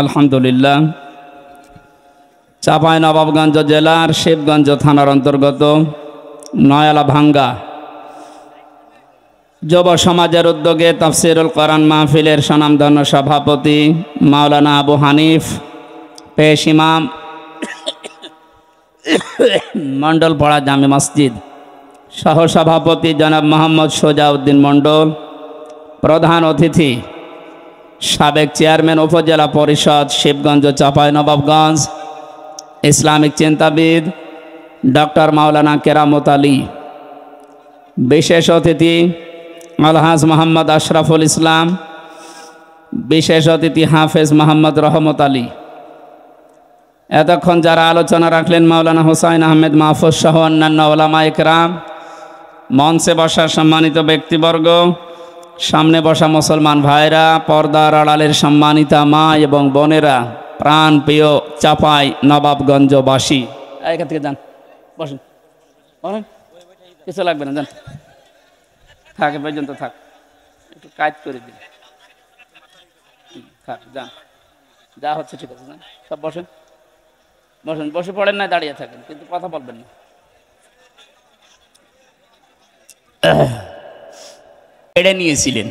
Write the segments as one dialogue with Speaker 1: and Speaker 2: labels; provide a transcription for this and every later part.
Speaker 1: আলহামদুলিল্লাহ। চাপাই নবাবগঞ্জ জেলার শিবগঞ্জ থানার অন্তর্গত নয়ালা ভাঙ্গা যুব সমাজের উদ্যোগে তফসিরুল কোরআন মাহফিলের স্বনামধন্য সভাপতি মাওলানা আবু হানিফ, পেশ ইমাম, মণ্ডলপাড়া জামে মসজিদ, সহসভাপতি জনাব মোহাম্মদ সোজাউদ্দিন মণ্ডল, প্রধান অতিথি সাবেক চেয়ারম্যান উপজেলা পরিষদ শিবগঞ্জ চাপাই নবাবগঞ্জ ইসলামিক চিন্তাবিদ ডক্টর মাওলানা কেরামত আলী। বিশেষ অতিথি আলহাজ মোহাম্মদ আশরাফুল ইসলাম। বিশেষ অতিথি হাফেজ মোহাম্মদ রহমত আলী। এতক্ষণ যারা আলোচনা রাখলেন মাওলানা হোসাইন আহমেদ মাহফুজ সহ অন্যান্য ওলামা একরাম মঞ্চে বসা সম্মানিত ব্যক্তিবর্গ সামনে বসা মুসলমান ভাইরা, পর্দার আড়ালের সম্মানিতা মা এবং বোনেরা, প্রাণ প্রিয় চাপাই নবাবগঞ্জবাসী। এখান থেকে যান, বসেন। বলেন কিছু লাগবে না, যান। থাক পর্যন্ত থাক। একটু কাজ করে দিন। থাক, যান। যা হচ্ছে ঠিক আছে, যান। সব বসেন। বসেন, বসে পড়েন না, দাঁড়িয়ে থাকেন, কিন্তু কথা বলবেন না। কেড়ে নিয়েছিলেন।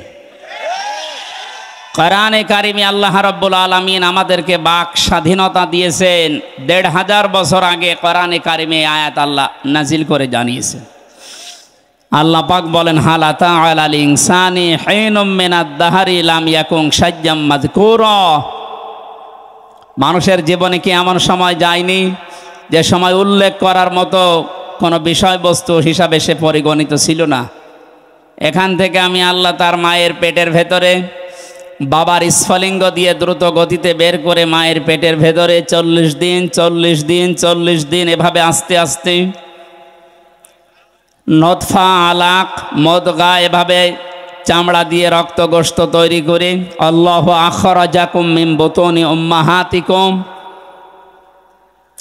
Speaker 1: কোরআনে কারিমে আল্লাহ রব্বুল আলমিন আমাদেরকে বাক স্বাধীনতা দিয়েছেন। দেড় হাজার বছর আগে কোরআনে কারিমে আয়াত আল্লাহ নাজিল করে জানিয়েছেন। আল্লাহ পাক বলেন হালাতা মানুষের জীবনে কি এমন সময় যায়নি, যে সময় উল্লেখ করার মতো কোনো বিষয়বস্তু হিসাবে সে পরিগণিত ছিল না। এখান থেকে আমি আল্লাহ তার মায়ের পেটের ভেতরে বাবার স্ফলিঙ্গ দিয়ে দ্রুত গতিতে বের করে মায়ের পেটের ভেতরে চল্লিশ দিন চল্লিশ দিন চল্লিশ দিন এভাবে আস্তে আস্তে নতফা, আলাক, মদগা এভাবে চামড়া দিয়ে রক্ত গোস্ত তৈরি করে আল্লাহ আখরা জাকুম মিম বোতনি উম্মাহাতিকুম।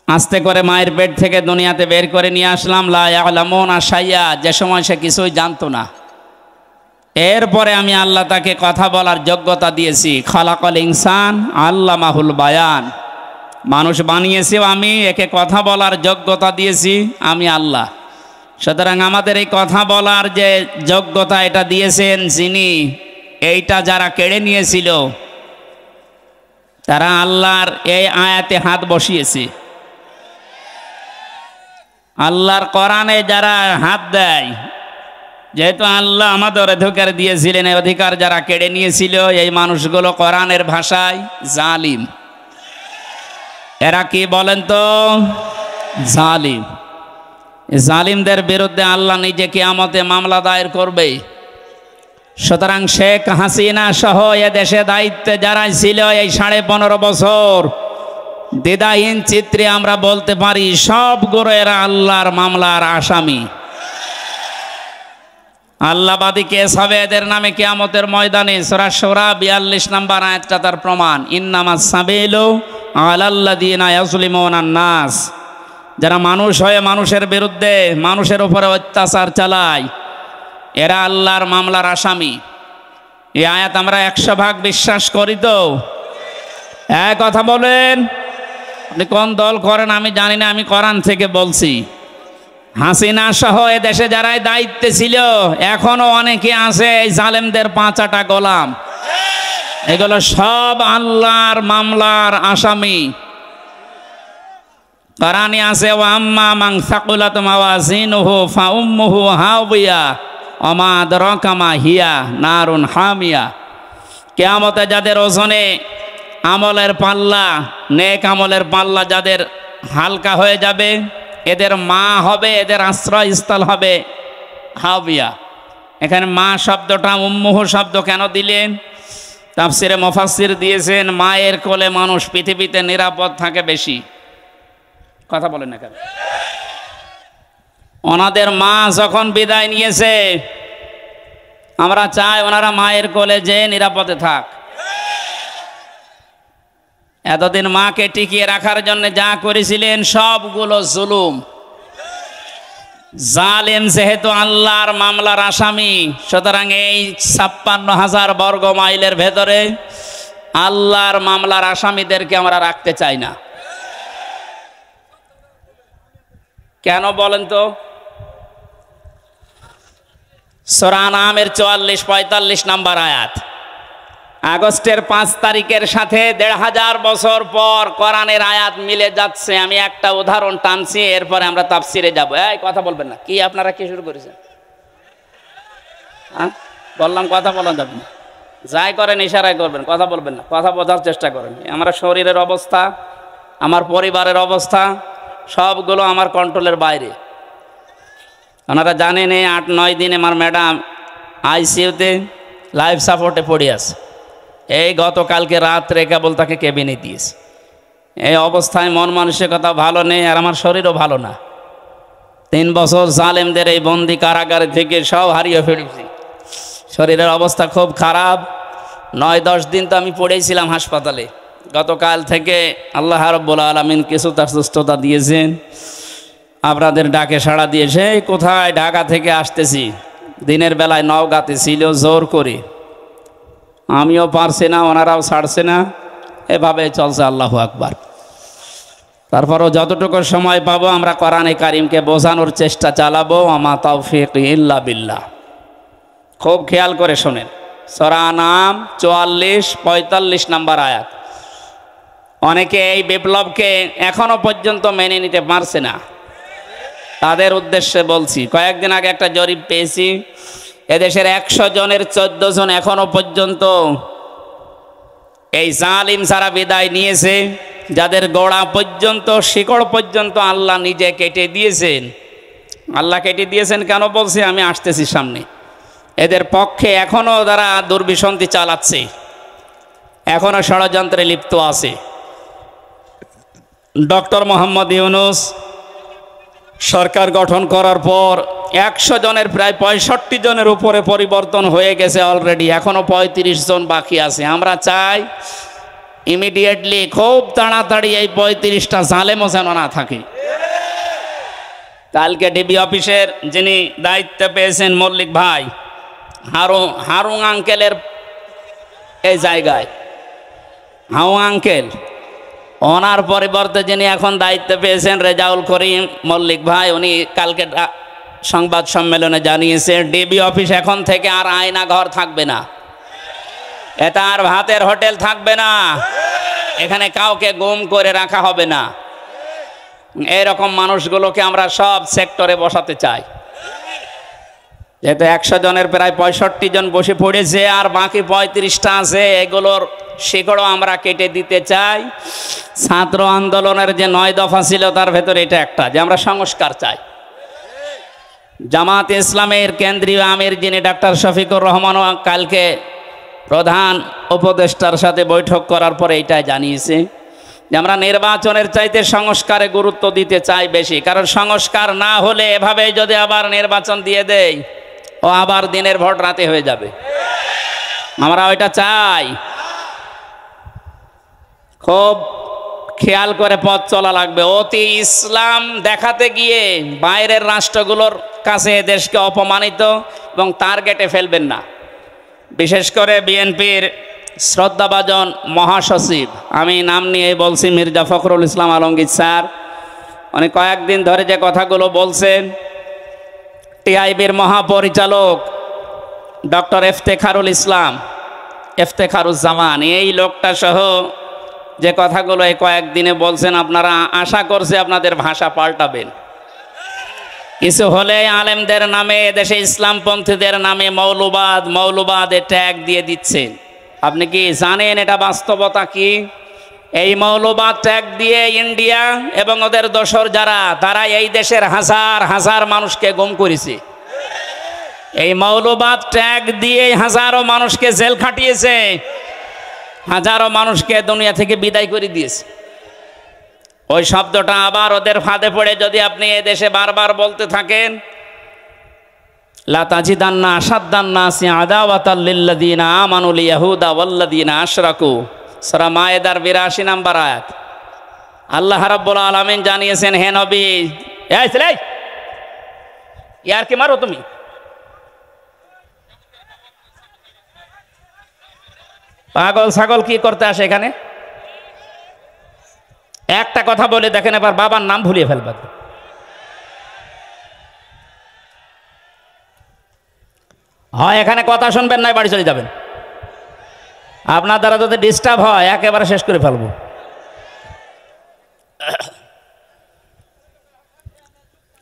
Speaker 1: আস্তে করে মায়ের পেট থেকে দুনিয়াতে বের করে নিয়ে আসলাম। লা ইয়ালামুন আশাইয়া যে সময় সে কিছুই জানতো না। এরপরে আমি আল্লাহ তাকে কথা বলার যোগ্যতা দিয়েছি। খালাকল ইনসান আল্লাহ মাহুল বায়ান। মানুষ বানিয়েছেও আমি একে কথা বলার যোগ্যতা দিয়েছি, আমি আল্লাহ। সুতরাং আমাদের এই কথা বলার যে যোগ্যতা এটা দিয়েছেন যিনি, এইটা যারা কেড়ে নিয়েছিল, তারা আল্লাহর এই আয়াতে হাত বসিয়েছে। আল্লাহর কোরআনে যারা হাত দেয় যেহেতু আল্লাহ আমাদের অধিকার দিয়েছিলেন, এই অধিকার যারা কেড়ে নিয়েছিল, এই মানুষগুলো কোরআনের ভাষায় জালিম। এরা কি বলেন তো? জালিম। জালিমদের বিরুদ্ধে আল্লাহ নিজে কিয়ামতে মামলা দায়ের করবে। সুতরাং শেখ হাসিনা সহ এ দেশে দায়িত্বে যারা ছিল এই সাড়ে পনেরো বছর, দ্বিধাহীন চিত্রে আমরা বলতে পারি, সবগুলো এরা আল্লাহর মামলার আসামি। আল্লাহবাদী কেস হবে এদের নামে কেয়ামতের ময়দানে। সোরা সোরা বিয়াল্লিশ নাম্বার আয়াতটা তার প্রমাণ। ইন্নামা সাবেলো নাস। যারা মানুষ হয়ে মানুষের বিরুদ্ধে মানুষের উপরে অত্যাচার চালায়, এরা আল্লাহর মামলার আসামি। এই আয়াত আমরা একশো ভাগ বিশ্বাস করি তো? এক কথা বলেন। আপনি কোন দল করেন আমি জানি না, আমি কোরআন থেকে বলছি। হাসিনা সহ এ দেশে যারাই দায়িত্বে ছিল, এখনও অনেকে আছে এই জালেমদের পাঁচাটা গোলাম। এগুলো সব আল্লাহর মামলার আসামি। কারানি আছে ও আম্মা মাং সাকুলাত মাওয়াজিনহু ফাউম্মুহু হাওবিয়া অমাদ রকামা হিয়া নারুন হামিয়া। কেয়ামতে যাদের ওজনে আমলের পাল্লা, নেক আমলের পাল্লা যাদের হালকা হয়ে যাবে এদের মা হবে, এদের আশ্রয়স্থল হবে। হাবিয়া এখানে মা শব্দটা উম্মুহ শব্দ কেন দিলেন? তাফসিরে মফাসির দিয়েছেন, মায়ের কোলে মানুষ পৃথিবীতে নিরাপদ থাকে বেশি। কথা বলেন না কেন? ওনাদের মা যখন বিদায় নিয়েছে, আমরা চাই ওনারা মায়ের কোলে যে নিরাপদে থাক। এতদিন মাকে টিকিয়ে রাখার জন্য যা করেছিলেন, সবগুলো জুলুম। জালেম যেহেতু আল্লাহর মামলার আসামি, সুতরাং এই ছাপ্পান্ন হাজার বর্গ মাইলের ভেতরে আল্লাহর মামলার আসামিদেরকে আমরা রাখতে চাই না। কেন বলেন তো? সোরান আমের চুয়াল্লিশ পঁয়তাল্লিশ নাম্বার আয়াত। আগস্টের পাঁচ তারিখের সাথে দেড় হাজার বছর পর কোরআনের আয়াত মিলে যাচ্ছে। আমি একটা উদাহরণ টানছি, এরপরে আমরা তাফসিরে যাব। এই, কথা বলবেন না। কি আপনারা কি শুরু করেছেন? বললাম, কথা বলা যাবে না। যাই করেন, ইশারায় করবেন, কথা বলবেন না। কথা বোঝার চেষ্টা করেন। আমার শরীরের অবস্থা, আমার পরিবারের অবস্থা, সবগুলো আমার কন্ট্রোলের বাইরে। ওনারা জানেন, এই আট নয় দিন আমার ম্যাডাম আইসিইউতে লাইফ সাপোর্টে পড়ে আছে। এই গতকালকে রাত্রে কেবল তাকে কেবিনে দিয়েছে। এই অবস্থায় মন মানসিকতা ভালো নেই আর আমার শরীরও ভালো না। তিন বছর জালেমদের এই বন্দি কারাগারে থেকে সব হারিয়ে ফেলেছি। শরীরের অবস্থা খুব খারাপ। নয়, দশ দিন তো আমি পড়েছিলাম হাসপাতালে। গতকাল থেকে আল্লাহ রব্বুল আলমিন কিছু তার সুস্থতা দিয়েছেন। আপনাদের ডাকে সাড়া দিয়েছে কোথায় ঢাকা থেকে আসতেছি? দিনের বেলায় নওগাতে ছিল জোর করে। আমিও পারছি না, ওনারাও ছাড়ছে না। এভাবে চলছে আল্লাহ আকবার। তারপরও যতটুকু সময় পাবো আমরা কোরআনে কারিমকে বোঝানোর চেষ্টা চালাবো আমা তৌফিক ইল্লা বিল্লাহ। খুব খেয়াল করে শোনেন। সরা নাম চুয়াল্লিশ, পঁয়তাল্লিশ নাম্বার আয়াত। অনেকে এই বিপ্লবকে এখনও পর্যন্ত মেনে নিতে পারছে না। তাদের উদ্দেশ্যে বলছি, কয়েকদিন আগে একটা জরিপ পেয়েছি এদেশের একশো জনের চোদ্দ জন এখনও পর্যন্ত এই জালিম সারা বিদায় নিয়েছে, যাদের গোড়া পর্যন্ত, শিকড় পর্যন্ত আল্লাহ নিজে কেটে দিয়েছেন। আল্লাহ কেটে দিয়েছেন কেন বলছে? আমি আসতেছি সামনে। এদের পক্ষে এখনও তারা দুর্বিসন্ধি চালাচ্ছে এখনও ষড়যন্ত্রে লিপ্ত আছে। ডক্টর মোহাম্মদ ইউনুস সরকার গঠন করার পর একশো জনের, প্রায় পঁয়ষট্টি জনের উপরে পরিবর্তন হয়ে গেছে অলরেডি এখনও পঁয়ত্রিশ জন বাকি আছে। আমরা চাই ইমিডিয়েটলি খুব তাড়াতাড়ি এই পঁয়ত্রিশটা জালেমও যেন না থাকে। কালকে ডিবি অফিসের যিনি দায়িত্ব পেয়েছেন মল্লিক ভাই, হারু, হারুং আঙ্কেলের এই জায়গায়। হাউ আঙ্কেল, ওনার পরিবর্তে যিনি এখন দায়িত্ব পেয়েছেন রেজাউল করিম মল্লিক ভাই, উনি কালকে সংবাদ সম্মেলনে জানিয়েছে, ডিবি অফিস এখন থেকে আর আয়না ঘর থাকবে না। এটা আর ভাতের হোটেল থাকবে না। এখানে কাউকে গুম করে রাখা হবে না। এরকম মানুষগুলোকে আমরা সব সেক্টরে বসাতে চাই। যেহেতু একশো জনের প্রায় পঁয়ষট্টি জন বসে পড়েছে, আর বাকি পঁয়ত্রিশটা আছে, এগুলোর শিকড়ও আমরা কেটে দিতে চাই। ছাত্র আন্দোলনের যে নয় দফা ছিল, তার ভেতরে এটা একটা, যে আমরা সংস্কার চাই। জামাত ইসলামের কেন্দ্রীয় আমির যিনি ডাক্তার শফিকুর রহমানও কালকে প্রধান উপদেষ্টার সাথে বৈঠক করার পরে এইটাই জানিয়েছে যে আমরা নির্বাচনের চাইতে সংস্কারে গুরুত্ব দিতে চাই বেশি। কারণ সংস্কার না হলে এভাবে যদি আবার নির্বাচন দিয়ে দেয় ও আবার দিনের ভোট রাতে হয়ে যাবে। আমরা ওইটা চাই। খুব খেয়াল করে পথ চলা লাগবে। অতি ইসলাম দেখাতে গিয়ে বাইরের রাষ্ট্রগুলোর কাছে দেশকে অপমানিত এবং টার্গেটে ফেলবেন না। বিশেষ করে বিএনপির শ্রদ্ধাভাজন মহাসচিব। আমি নাম নিয়ে বলছি মির্জা ফখরুল ইসলাম আলমগীর স্যার। উনি কয়েকদিন ধরে যে কথাগুলো বলছেন, টিআইবির মহাপরিচালক ডক্টর এফতেখারুল ইসলাম, এফতেখারুজ্জামান, এই লোকটা সহ যে কথাগুলো এই কয়েকদিনে বলছেন, আপনারা আশা করছে আপনাদের ভাষা পাল্টাবেন। কিছু হলে আলেমদের নামে, দেশে ইসলামপন্থীদের নামে মৌলবাদ মৌলবাদে ট্যাগ দিয়ে দিচ্ছেন। আপনি কি জানেন এটা বাস্তবতা কি? এই মৌলবাদ ট্যাগ দিয়ে ইন্ডিয়া এবং ওদের দোসর যারা, তারা এই দেশের হাজার হাজার মানুষকে গুম করেছে। এই মৌলবাদ ট্যাগ দিয়ে হাজারো মানুষকে জেল খাটিয়েছে। হাজারো মানুষকে দুনিয়া থেকে বিদায় করে দিয়েছে। ওই শব্দটা আবার ওদের ফাঁদে পড়ে যদি আপনি এ দেশে বারবার বলতে থাকেন লাতাজিদান্না আসাদ্দান্না সি আদাওয়াতাল্লিল্লাদিনা আমানুল ইয়াহুদা ওয়াল্লাদিনা আশরাকু। সরা মায়েদার বিরাশি নাম্বার আয়াত। আল্লাহ রাব্বুল আলামিন জানিয়েছেন, হে নবী, এই ইয়ার কি মারো তুমি। পাগল ছাগল কি করতে আসে এখানে? একটা কথা বলে দেখেন এবার বাবার নাম ভুলিয়ে ফেলবে হয়, এখানে কথা শুনবেন নাই বাড়ি চলে যাবেন। আপনার দ্বারা যদি ডিস্টার্ব হয়, একেবারে শেষ করে ফেলব।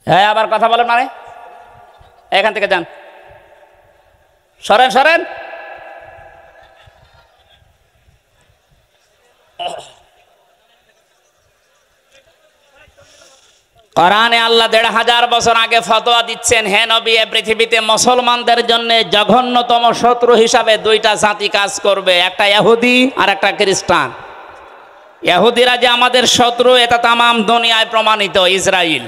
Speaker 1: হ্যাঁ আবার কথা বলেন মানে? এখান থেকে যান। সরেন সরেন। কোরআনে আল্লাহ দেড় হাজার বছর আগে ফতোয়া দিচ্ছেন, হে নবী, এ পৃথিবীতে মুসলমানদের জন্য জঘন্যতম শত্রু হিসাবে দুইটা জাতি কাজ করবে, একটা ইহুদি আর একটা খ্রিস্টান। ইহুদিরা যে আমাদের শত্রু, এটা তামাম দুনিয়ায় প্রমাণিত ইসরায়েল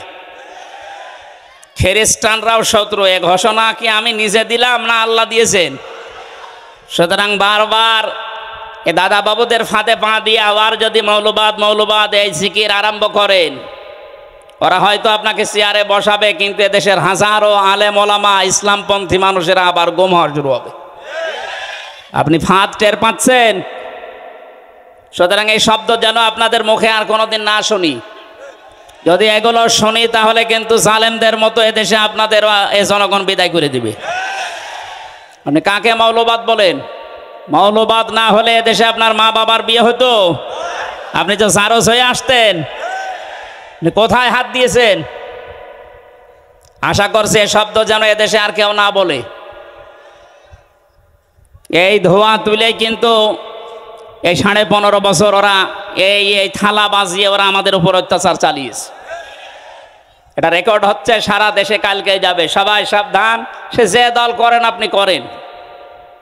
Speaker 1: খ্রিস্টানরাও শত্রু, এ ঘোষণা কি আমি নিজে দিলাম না আল্লাহ দিয়েছেন? সুতরাং বারবার এ দাদা বাবুদের ফাঁদে পা দিয়ে আবার যদি মৌলবাদ মৌলবাদ এই জিকির আরম্ভ করেন, ওরা হয়তো আপনাকে চেয়ারে বসাবে, কিন্তু এদেশের হাজারো আলেম ওলামা, ইসলামপন্থী মানুষেরা আবার গুম হওয়ার শুরু হবে। আপনি ফাঁদ টের পাচ্ছেন? সুতরাং এই শব্দ যেন আপনাদের মুখে আর কোনোদিন না শুনি। যদি এগুলো শুনি, তাহলে কিন্তু জালেমদের মতো এদেশে আপনাদের এ জনগণ বিদায় করে দিবে। আপনি কাকে মৌলবাদ বলেন? মৌলবাদ না হলে এদেশে আপনার মা বাবার বিয়ে হতো। আপনি তো সারস হয়ে আসতেন। কোথায় হাত দিয়েছেন? আশা করছি শব্দ যেন এদেশে আর কেউ না বলে। এই ধোঁয়া তুলে কিন্তু এই সাড়ে পনেরো বছর ওরা এই এই থালা বাজিয়ে ওরা আমাদের উপর অত্যাচার চালিয়েছে। এটা রেকর্ড হচ্ছে, সারা দেশে কালকে যাবে। সবাই সাবধান, সে যে দল করেন আপনি করেন।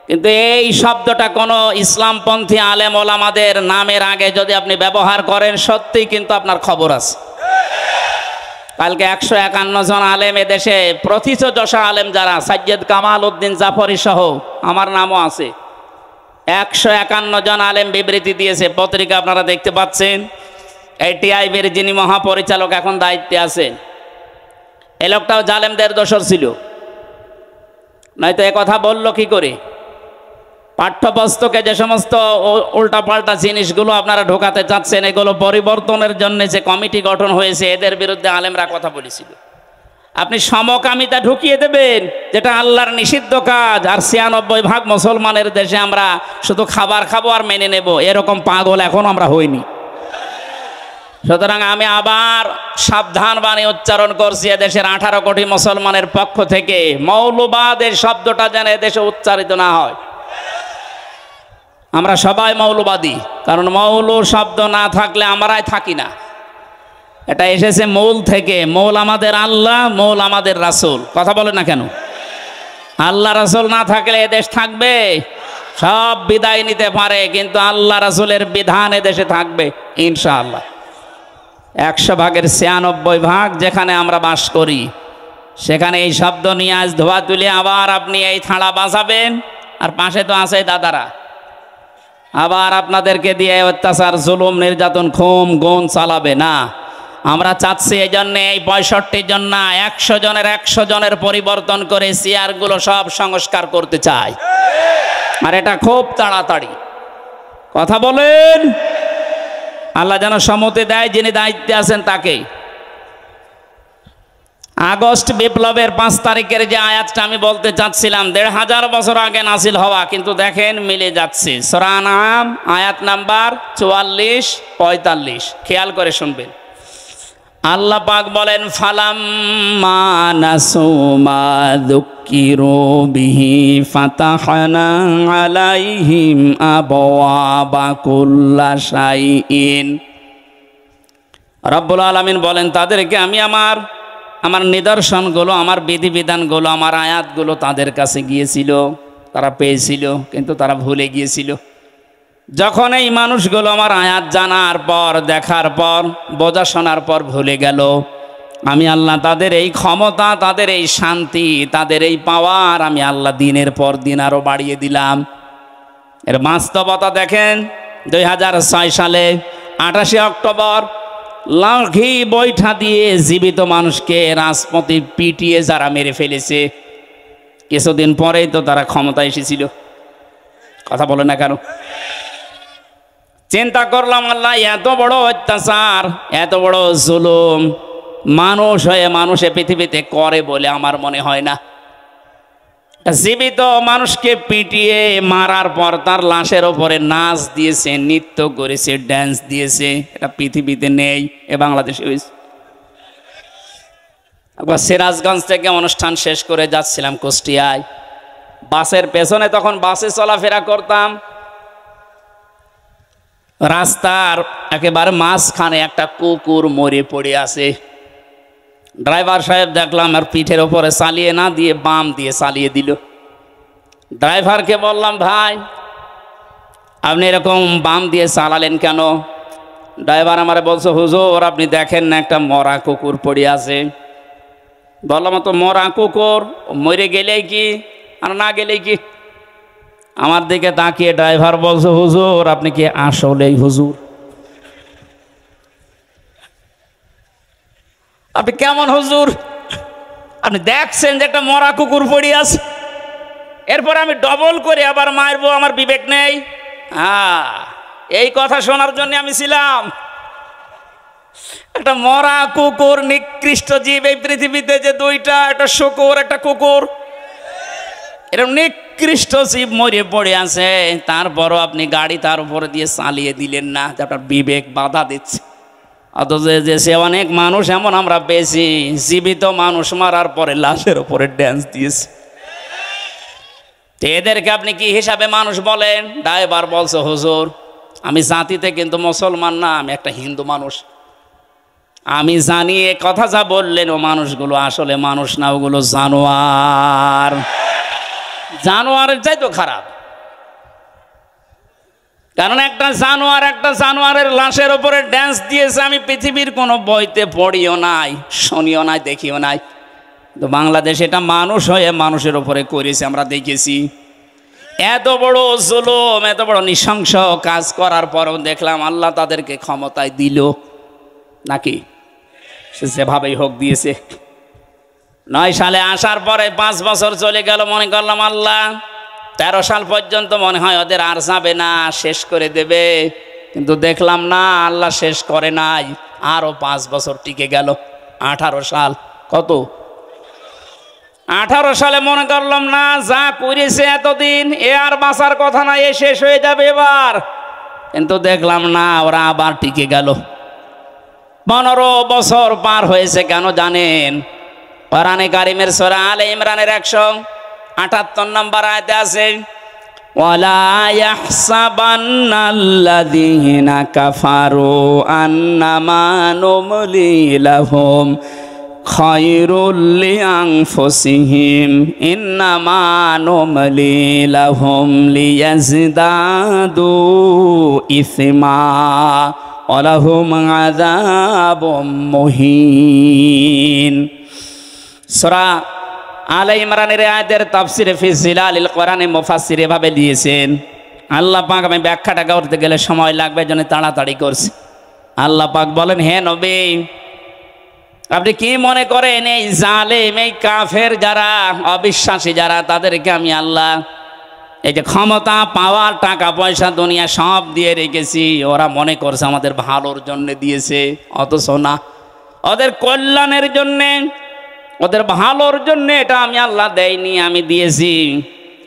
Speaker 1: কিন্তু এই শব্দটা কোনো ইসলামপন্থী আলেম ওলামাদের নামের আগে যদি আপনি ব্যবহার করেন সত্যিই কিন্তু আপনার খবর আছে। কালকে একশো একান্ন জন আলেম এদেশে প্রথিত যশা আলেম যারা, সাজ্জেদ কামাল উদ্দিন জাফরি সহ, আমার নামও আছে। একশো একান্ন জন আলেম বিবৃতি দিয়েছে, পত্রিকা আপনারা দেখতে পাচ্ছেন। এই টিআইবির যিনি মহাপরিচালক এখন দায়িত্বে আছেন। এ লোকটাও জালেমদের দোষর ছিল। নয়তো কথা বলল কি করে? পাঠ্যপুস্তকে যে সমস্ত উল্টাপাল্টা জিনিসগুলো আপনারা ঢোকাতে চাচ্ছেন, এগুলো পরিবর্তনের জন্য যে কমিটি গঠন হয়েছে, এদের বিরুদ্ধে আলেমরা কথা বলেছিল। আপনি সমকামিতা ঢুকিয়ে দেবেন, যেটা আল্লাহর নিষিদ্ধ কাজ, আর ছিয়ানব্বই ভাগ মুসলমানের দেশে আমরা শুধু খাবার খাব আর মেনে নেব, এরকম পাগল এখন আমরা হইনি। সুতরাং আমি আবার সাবধান বাণী উচ্চারণ করছি দেশের আঠারো কোটি মুসলমানের পক্ষ থেকে। মৌলবাদ এই শব্দটা যেন দেশে উচ্চারিত না হয়। আমরা সবাই মৌলবাদী, কারণ মৌল শব্দ না থাকলে আমরাই থাকি না। এটা এসেছে মৌল থেকে, মৌল আমাদের আল্লাহ, মৌল আমাদের রাসুল। কথা বলে না কেন? আল্লাহ রাসুল না থাকলে এদেশ থাকবে? সব বিদায় নিতে পারে, কিন্তু আল্লাহ রাসুলের বিধান এদেশে থাকবে, ইনশাআল্লাহ। একশো ভাগের ছিয়ানব্বই ভাগ যেখানে আমরা বাস করি, সেখানে এই শব্দ নিয়ে আজ ধোয়া তুলে আবার আপনি এই থাড়া বাঁচাবেন আর পাশে তো আছে দাদারা। আবার আপনাদেরকে দিয়ে অত্যাচার, জুলুম, নির্যাতন খুম গুণ চালাবে না। আমরা চাচ্ছি এই জন্যে এই পঁয়ষট্টি জন না, একশো জনের একশো জনের পরিবর্তন করে চেয়ারগুলো সব সংস্কার করতে চাই। আর এটা খুব তাড়াতাড়ি। কথা বলেন। আল্লাহ যেন সম্মতি দেয় যিনি দায়িত্বে আছেন তাকেই। আগস্ট বিপ্লবের পাঁচ তারিখের যে আয়াতটা আমি বলতে চাচ্ছিলাম, দেড় হাজার বছর আগে নাসিল হওয়া, কিন্তু দেখেন মিলে যাচ্ছে। সরানাম আয়াত নাম্বার চুয়াল্লিশ, পঁয়তাল্লিশ। খেয়াল করে শুনবেন। আল্লাহ পাক বলেন ফালাম নাসুমা দুঃখিরো বিহি ফাতাহানা আলাইহিম আবওয়াবা কুল্লা শাইইন। রব্বুল আলামিন বলেন, তাদেরকে আমি আমার আমার নিদর্শনগুলো, আমার বিধিবিধানগুলো, আমার আয়াতগুলো তাদের কাছে গিয়েছিল, তারা পেয়েছিল, কিন্তু তারা ভুলে গিয়েছিল। যখন এই মানুষগুলো আমার আয়াত জানার পর, দেখার পর, বোঝা শোনার পর ভুলে গেল, আমি আল্লাহ তাদের এই ক্ষমতা, তাদের এই শান্তি, তাদের এই পাওয়ার আমি আল্লাহ দিনের পর দিন আরও বাড়িয়ে দিলাম। এর বাস্তবতা দেখেন, দুই হাজার ছয় সালে আঠাশে অক্টোবর লাঠি বৈঠা দিয়ে জীবিত মানুষকে রাজপথে পিটিয়ে যারা মেরে ফেলেছে, কিছুদিন পরেই তো তারা ক্ষমতা এসেছিল। কথা বলে না কেন? চিন্তা করলাম, আল্লাহ, এত বড় অত্যাচার, এত বড় জুলুম, মানুষ হয়ে মানুষে পৃথিবীতে করে বলে আমার মনে হয় না। জীবিত মানুষকে পিটিয়ে মারার পর তার লাশের ওপরে নাচ দিয়েছে, নৃত্য করেছে ড্যান্স দিয়েছে। এটা পৃথিবীতে নেই, এ বাংলাদেশে হয়েছে। একবার সিরাজগঞ্জ থেকে অনুষ্ঠান শেষ করে যাচ্ছিলাম কুষ্টিয়ায়। বাসের পেছনে তখন বাসে চলাফেরা করতাম। রাস্তার একেবারে মাঝখানে একটা কুকুর মরে পড়ে আছে। ড্রাইভার সাহেব দেখলাম আর পিঠের ওপরে চালিয়ে না দিয়ে বাম দিয়ে চালিয়ে দিল। ড্রাইভারকে বললাম, ভাই, আপনি এরকম বাম দিয়ে চালালেন কেন? ড্রাইভার আমারে বলছে, হুজুর, আপনি দেখেন না একটা মরা কুকুর পড়ে আছে। বললাম তো মরা কুকুর, মরে গেলেই কি আর না গেলেই কি? আমার দিকে তাকিয়ে ড্রাইভার বলছে, হুজুর, আপনি কি আসলেই হুজুর? আপনি কেমন হুজুর? আপনি দেখছেন যে একটা মরা কুকুর পড়ে আছে। এরপর আমি ডবল করে আবার মারবো আমার বিবেক নেই। হ্যাঁ এই কথা শোনার জন্য আমি ছিলাম। একটা মরা কুকুর, নিকৃষ্ট জীব এই পৃথিবীতে যে দুইটা, একটা শুকুর, একটা কুকুর। এরকম নিকৃষ্ট জীব মরে পড়ে আছে। তারপরও আপনি গাড়ি তার উপরে দিয়ে চালিয়ে দিলেন না যে আপনার বিবেক বাধা দিচ্ছে। অথচ সে অনেক মানুষ এমন আমরা পেয়েছি, জীবিত মানুষ মারার পরে লাশের উপরে ড্যান্স দিয়েছে। এদেরকে আপনি কি হিসাবে মানুষ বলেন? ড্রাইভার বলছে, হুজুর, আমি জাতিতে কিন্তু মুসলমান না, আমি একটা হিন্দু মানুষ। আমি জানি এ কথা যা বললেন, ও মানুষগুলো আসলে মানুষ না, ওগুলো জানোয়ার। জানোয়ারের চাই তো খারাপ। কারণ একটা জানোয়ার একটা জানোয়ারের লাশের ওপরে ড্যান্স দিয়েছে, আমি পৃথিবীর কোনো বইতে পড়িও নাই, শুনিও নাই, দেখিও নাই। তো বাংলাদেশ এটা মানুষ হয়ে মানুষের ওপরে করেছে, আমরা দেখেছি। এত বড় জুলুম, এত বড় নৃশংস কাজ করার পরও দেখলাম আল্লাহ তাদেরকে ক্ষমতায় দিল। নাকি? সে যেভাবেই হোক দিয়েছে। নয় সালে আসার পরে পাঁচ বছর চলে গেল, মনে করলাম আল্লাহ তেরো সাল পর্যন্ত মনে হয় ওদের আর যাবে না, শেষ করে দেবে। কিন্তু দেখলাম না, আল্লাহ শেষ করে নাই আরও পাঁচ বছর টিকে গেল। আঠারো সাল, কত? আঠারো সালে মনে করলাম না, যা করেছে এতদিন, এ আর বাঁচার কথা না, এ শেষ হয়ে যাবে এবার। কিন্তু দেখলাম না, ওরা আবার টিকে গেল। পনেরো বছর পার হয়েছে কেন জানেন? কোরআনে কারিমের সোরা আলে ইমরানের একশো আটাত্তর নম্বর আয়তে আছে ولا يحسبن الذين كفروا أنما نملي لهم خير لأنفسهم إنما نملي لهم ليزدادوا إثما ولهم عذاب مهين সরা আলা ইমরানের আয়াতের তাফসিরে ফি জিলালিল কোরআনে মুফাসসির এভাবে দিয়েছেন, আল্লাহ পাক আমি ব্যাখ্যাটা করতে গেলে সময় লাগবে জন্য তাড়াতাড়ি করছি। আল্লাহ পাক বলেন, হে নবী, আপনি কি মনে করেন এই জালেম, এই কাফের যারা, অবিশ্বাসী যারা, তাদেরকে আমি আল্লাহ এই যে ক্ষমতা, পাওয়ার, টাকা, পয়সা, দুনিয়া সব দিয়ে রেখেছি, ওরা মনে করছে আমাদের ভালোর জন্য দিয়েছে, অথচ না। ওদের কল্যাণের জন্যে ওদের ভালোর জন্য এটা আমি আল্লাহ দেয়নি, আমি দিয়েছি।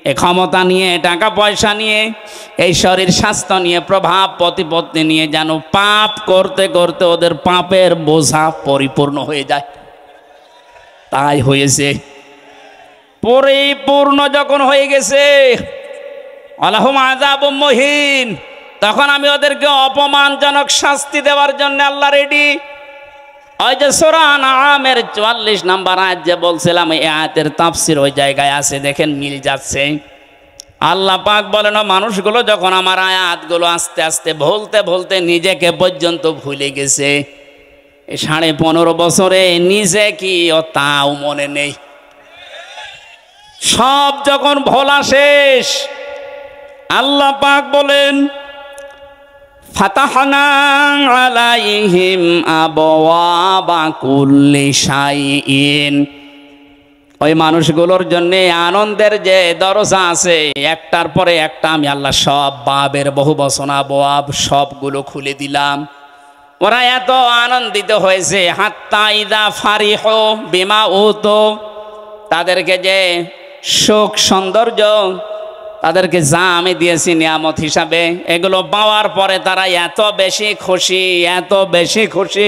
Speaker 1: এই ক্ষমতা নিয়ে, টাকা পয়সা নিয়ে, এই শরীর স্বাস্থ্য নিয়ে, প্রভাব প্রতিপত্তি নিয়ে যেন পাপ করতে করতে ওদের পাপের বোঝা পরিপূর্ণ হয়ে যায়। তাই হয়েছে। পরিপূর্ণ যখন হয়ে গেছে আল্লাহম আজাব মহিন, তখন আমি ওদেরকে অপমানজনক শাস্তি দেওয়ার জন্য আল্লাহ রেডি ওই যে সোরান আমের চুয়াল্লিশ নাম্বার আয়াত যে বলছিলাম, এই আয়াতের তাফসির ওই জায়গায় আছে, দেখেন মিল যাচ্ছে। আল্লাহ পাক বলেন মানুষগুলো, যখন আমার আয়াতগুলো আস্তে আস্তে ভুলতে ভুলতে নিজেকে পর্যন্ত ভুলে গেছে সাড়ে পনেরো বছরে নিজে কি ও তাও মনে নেই। সব যখন ভোলা শেষ, আল্লাহ পাক বলেন ফাতাহনা আলাইহিম আবওয়াবা কুল্লি শাইইন। ওই মানুষগুলোর জন্য আনন্দের যে দরজা আছে, একটার পরে একটা আমি আল্লাহ সব বাবের বহু বসনা বোয়াব সবগুলো খুলে দিলাম। ওরা এত আনন্দিত হয়েছে, হাত্তা ইদা ফারিহ বিমা ও তো তাদেরকে যে সুখ সৌন্দর্য তাদেরকে যা আমি দিয়েছি নিয়ামত হিসাবে, এগুলো পাওয়ার পরে তারা এত বেশি খুশি, এত বেশি খুশি।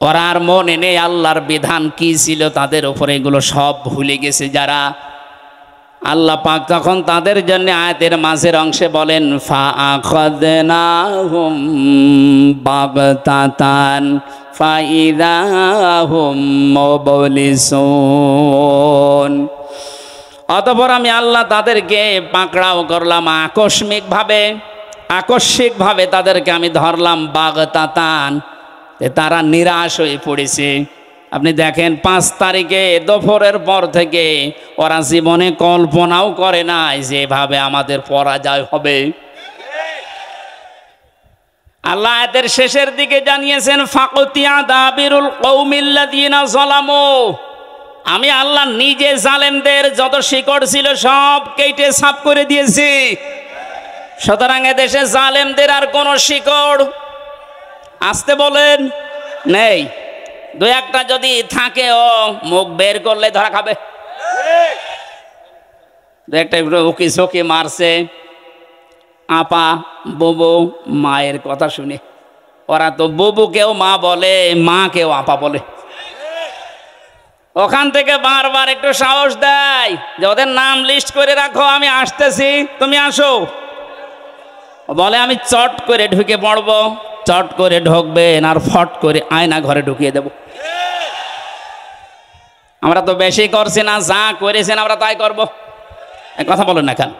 Speaker 1: ওরা আর মনে নেই আল্লাহর বিধান কি ছিল, তাদের উপরে এগুলো সব ভুলে গেছে যারা। আল্লাহ পাক তখন তাদের জন্য আয়াতের মাঝের অংশে বলেন ফা বাগতাতান, ফাইদাহুম মুবলিসুন। অতপর আমি আল্লাহ তাদেরকে পাকড়াও করলাম আকস্মিকভাবে আকস্মিকভাবে তাদেরকে আমি ধরলাম বাগতাতান তারা নিরাশ হয়ে পড়েছে। আপনি দেখেন, পাঁচ তারিখে দুপুরের পর থেকে ওরা জীবনে কল্পনাও করে নাই যেভাবে আমাদের পরাজয় হবে। আল্লাহ এদের শেষের দিকে জানিয়েছেন, ফাকতিয়া দাবিরুল কৌমিল্লা দিয়ে কৌমিল্লাদিনা জলামো আমি আল্লাহ নিজে জালেমদের যত শিকড় ছিল সব কেটে সাফ করে দিয়েছি। সুতরাং এদেশে জালেমদের আর কোনো শিকড় আসতে বলেন নেই। দু একটা যদি থাকে ও মুখ বের করলে ধরা খাবে। দু একটা উকি চকি মারছে। আপা, ববু, মায়ের কথা শুনে। ওরা তো ববুকেও মা বলে, মাকেও আপা বলে। ওখান থেকে বারবার একটু সাহস দেয় যে ওদের নাম লিস্ট করে রাখো, আমি আসতেছি। তুমি আসো। বলে, আমি চট করে ঢুকে পড়ব, চট করে ঢুকবেন আর ফট করে আয়না ঘরে ঢুকিয়ে দেব। আমরা তো বেশি করছি না, যা করেছেন আমরা তাই করব। কথা বলেন না কেন?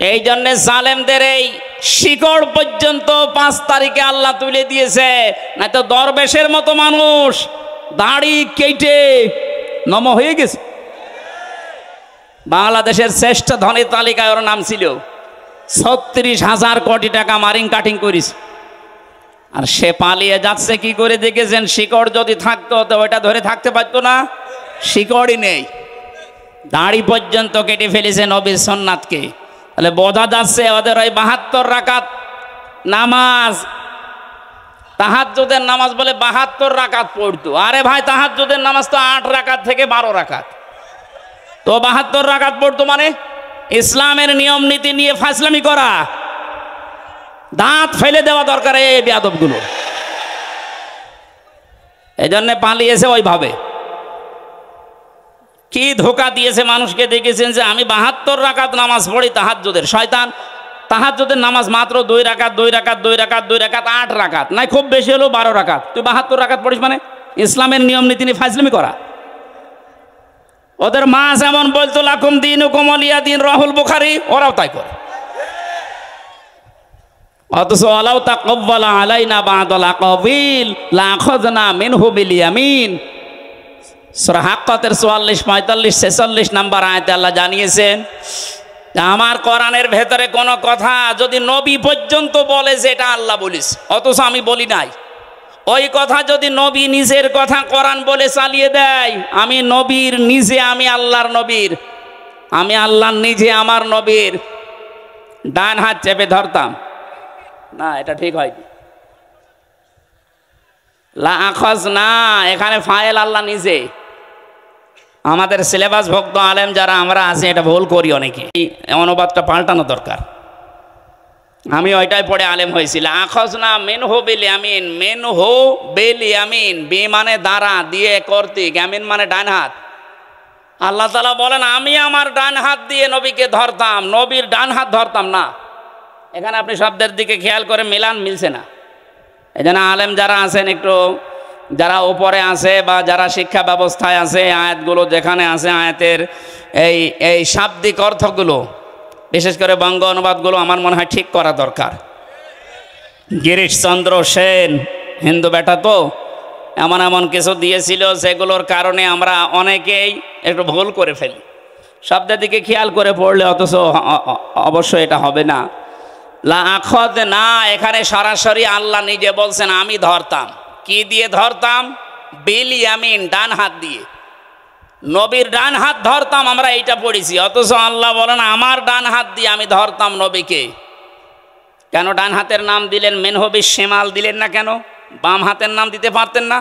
Speaker 1: এই জন্যে জালেমদের এই শিকড় পর্যন্ত পাঁচ তারিখে আল্লাহ তুলে দিয়েছে না তো দরবেশের মতো মানুষ। দাড়ি কেটে নম হয়ে গেছে। বাংলাদেশের শ্রেষ্ঠ ধনের তালিকায় ওর নাম ছিল, ছত্রিশ হাজার কোটি টাকা মারিং কাটিং করিস আর সে পালিয়ে যাচ্ছে কি করে দেখেছেন? শিকড় যদি থাকতো তো ওইটা ধরে থাকতে পারতো না। শিকড়ই নেই। দাড়ি পর্যন্ত কেটে ফেলেছে নবী সোননাথকে। তাহলে বোঝা যাচ্ছে ওদের ওই বাহাত্তর রাকাত নামাজ তাহাজ্জুদের নামাজ বলে বাহাত্তর রাকাত পড়তো। আরে ভাই, তাহাজ্জুদের নামাজ তো আট রাকাত থেকে বারো রাকাত। তো বাহাত্তর রাকাত পড়তো মানে? ইসলামের নিয়ম, নীতি নিয়ে ফাসলামি করা। দাঁত ফেলে দেওয়া দরকার এই বেয়াদবগুলো। এই জন্যে পালিয়েছে ওইভাবে। কি ধোকা দিয়েছে মানুষকে দেখেছেন যে আমি বাহাত্তর রাকাত নামাজ পড়ি তাহাজ্জুদের। শয়তান তাহাজ্জুদের নামাজ মাত্র দুই রাকাত দুই রাকাত দুই রাকাত দুই রাকাত, আট রাকাত। নাই, খুব বেশি হলো বারো রাকাত। তুই বাহাত্তর রাকাত পড়িস মানে? ইসলামের নিয়ম, নীতি নিয়ে ফাজলামি করা। ওদের মা যেমন বলতো, লাকুম দিন কোমলিয়া দিন, রাহুল বুখারি। ওরাও তাই করে। অথচ আলাউ তা কব্বালা আলাইনা বাদলা কবিল লাখজনা মিনহু বিল ইয়ামিন। সূরা হাক্কাতের 44 45 46 নাম্বার আয়াতে আল্লাহ জানিয়েছেন আমার কোরআনের ভেতরে কোনো কথা যদি নবী পর্যন্ত বলে যে এটা আল্লাহ বলিস, অথচ আমি বলি নাই। ওই কথা যদি নবী নিজের কথা কোরআন বলে চালিয়ে দেয়, আমি নবীর নিজে আমি আল্লাহর নবীর, আমি আল্লাহর নিজে আমার নবীর। ডান হাত চেপে ধরতাম। না, এটা ঠিক হয়নি। লা লাখজ না এখানে ফায়েল আল্লাহ নিজে। আমাদের সিলেবাস ভক্ত আলেম যারা, আমরা আছি, এটা ভুল করি অনেকে। অনুবাদটা পাল্টানো দরকার। আমি ওইটাই পড়ে আলেম হয়েছিল আখজ না মেন হো বেলি আমিন মেন হো বেলি আমিন বি মানে দাঁড়া, দিয়ে কর্তিক আমিন মানে ডান হাত। আল্লাহ তালা বলেন, আমি আমার ডান হাত দিয়ে নবীকে ধরতাম, নবীর ডান হাত ধরতাম না। এখানে আপনি শব্দের দিকে খেয়াল করে মিলান মিলছে না। এই আলেম যারা আছেন, একটু যারা ওপরে আছে বা যারা শিক্ষা ব্যবস্থায় আছে, আয়াতগুলো যেখানে আছে, আয়াতের এই এই শাব্দিক অর্থগুলো, বিশেষ করে বঙ্গ অনুবাদগুলো আমার মনে হয় ঠিক করা দরকার। গিরিশচন্দ্র সেন, হিন্দু বেটা তো, এমন এমন কিছু দিয়েছিল সেগুলোর কারণে আমরা অনেকেই একটু ভুল করে ফেলি। শব্দের দিকে খেয়াল করে পড়লে অথচ অবশ্যই এটা হবে না। লা আখদ না, এখানে সরাসরি আল্লাহ নিজে বলছেন, আমি ধরতাম। কি দিয়ে ধরতাম? বিল ইয়ামিন ডান হাত দিয়ে। নবীর ডান হাত ধরতাম, আমরা এইটা পড়েছি। অথচ আল্লাহ বলেন, আমার ডান হাত দিয়ে আমি ধরতাম নবীকে। কেন ডান হাতের নাম দিলেন? মেনহবি শেমাল দিলেন না কেন? বাম হাতের নাম দিতে পারতেন না?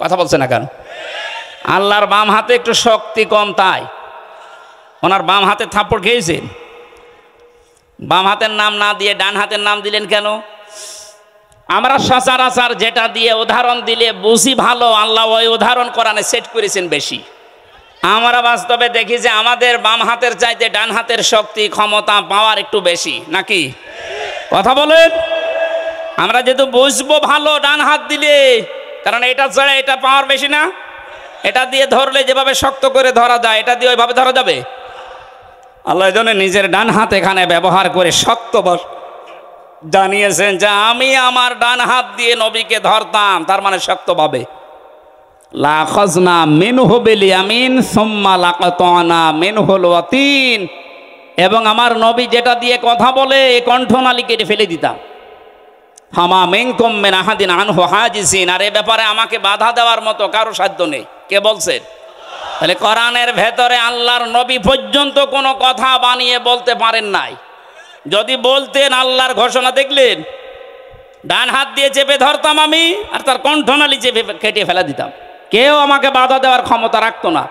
Speaker 1: কথা বলছে না কেন? আল্লাহর বাম হাতে একটু শক্তি কম তাই। ওনার বাম হাতে থাপ্পড় খেয়েছেন। বাম হাতের নাম না দিয়ে ডান হাতের নাম দিলেন কেন? আমরা সচরাচর যেটা দিয়ে উদাহরণ দিলে বুঝি ভালো, আল্লাহ ওই উদাহরণ করানে সেট করেছেন বেশি। আমরা বাস্তবে দেখি যে আমাদের বাম হাতের চাইতে ডান হাতের শক্তি, ক্ষমতা পাওয়ার একটু বেশি, নাকি? কথা বলেন। আমরা যেহেতু বুঝব ভালো, ডান হাত দিলে, কারণ এটা ছাড়া এটা পাওয়ার বেশি না। এটা দিয়ে ধরলে যেভাবে শক্ত করে ধরা যায়, এটা দিয়ে ওইভাবে ধরা যাবে। আল্লাহ নিজের ডান হাত এখানে ব্যবহার করে শক্ত জানিয়েছেন যে আমি আমার ডান হাত দিয়ে নবীকে ধরতাম, তার মানে শক্তভাবে লাখজনা মেনহু বেলি আমিন সোম্মা লাকাতনা মেনহুল ওয়াতিন। এবং আমার নবী যেটা দিয়ে কথা বলে কণ্ঠনালী কেটে ফেলে দিতাম। হামা মেংকম মেন আহাদিন আনহু হাজিসিন। আর এ ব্যাপারে আমাকে বাধা দেওয়ার মতো কারও সাধ্য নেই। কে বলছেন? তাহলে কোরআনের ভেতরে আল্লাহর নবী পর্যন্ত কোনো কথা বানিয়ে বলতে পারেন নাই। যদি বলতেন আল্লাহর ঘোষণা দেখলেন, ডান হাত দিয়ে চেপে ধরতাম আমি, আর তার কণ্ঠনালী চেপে কেটে ফেলে দিতাম। কেউ আমাকে বাধা দেওয়ার ক্ষমতা রাখতো না।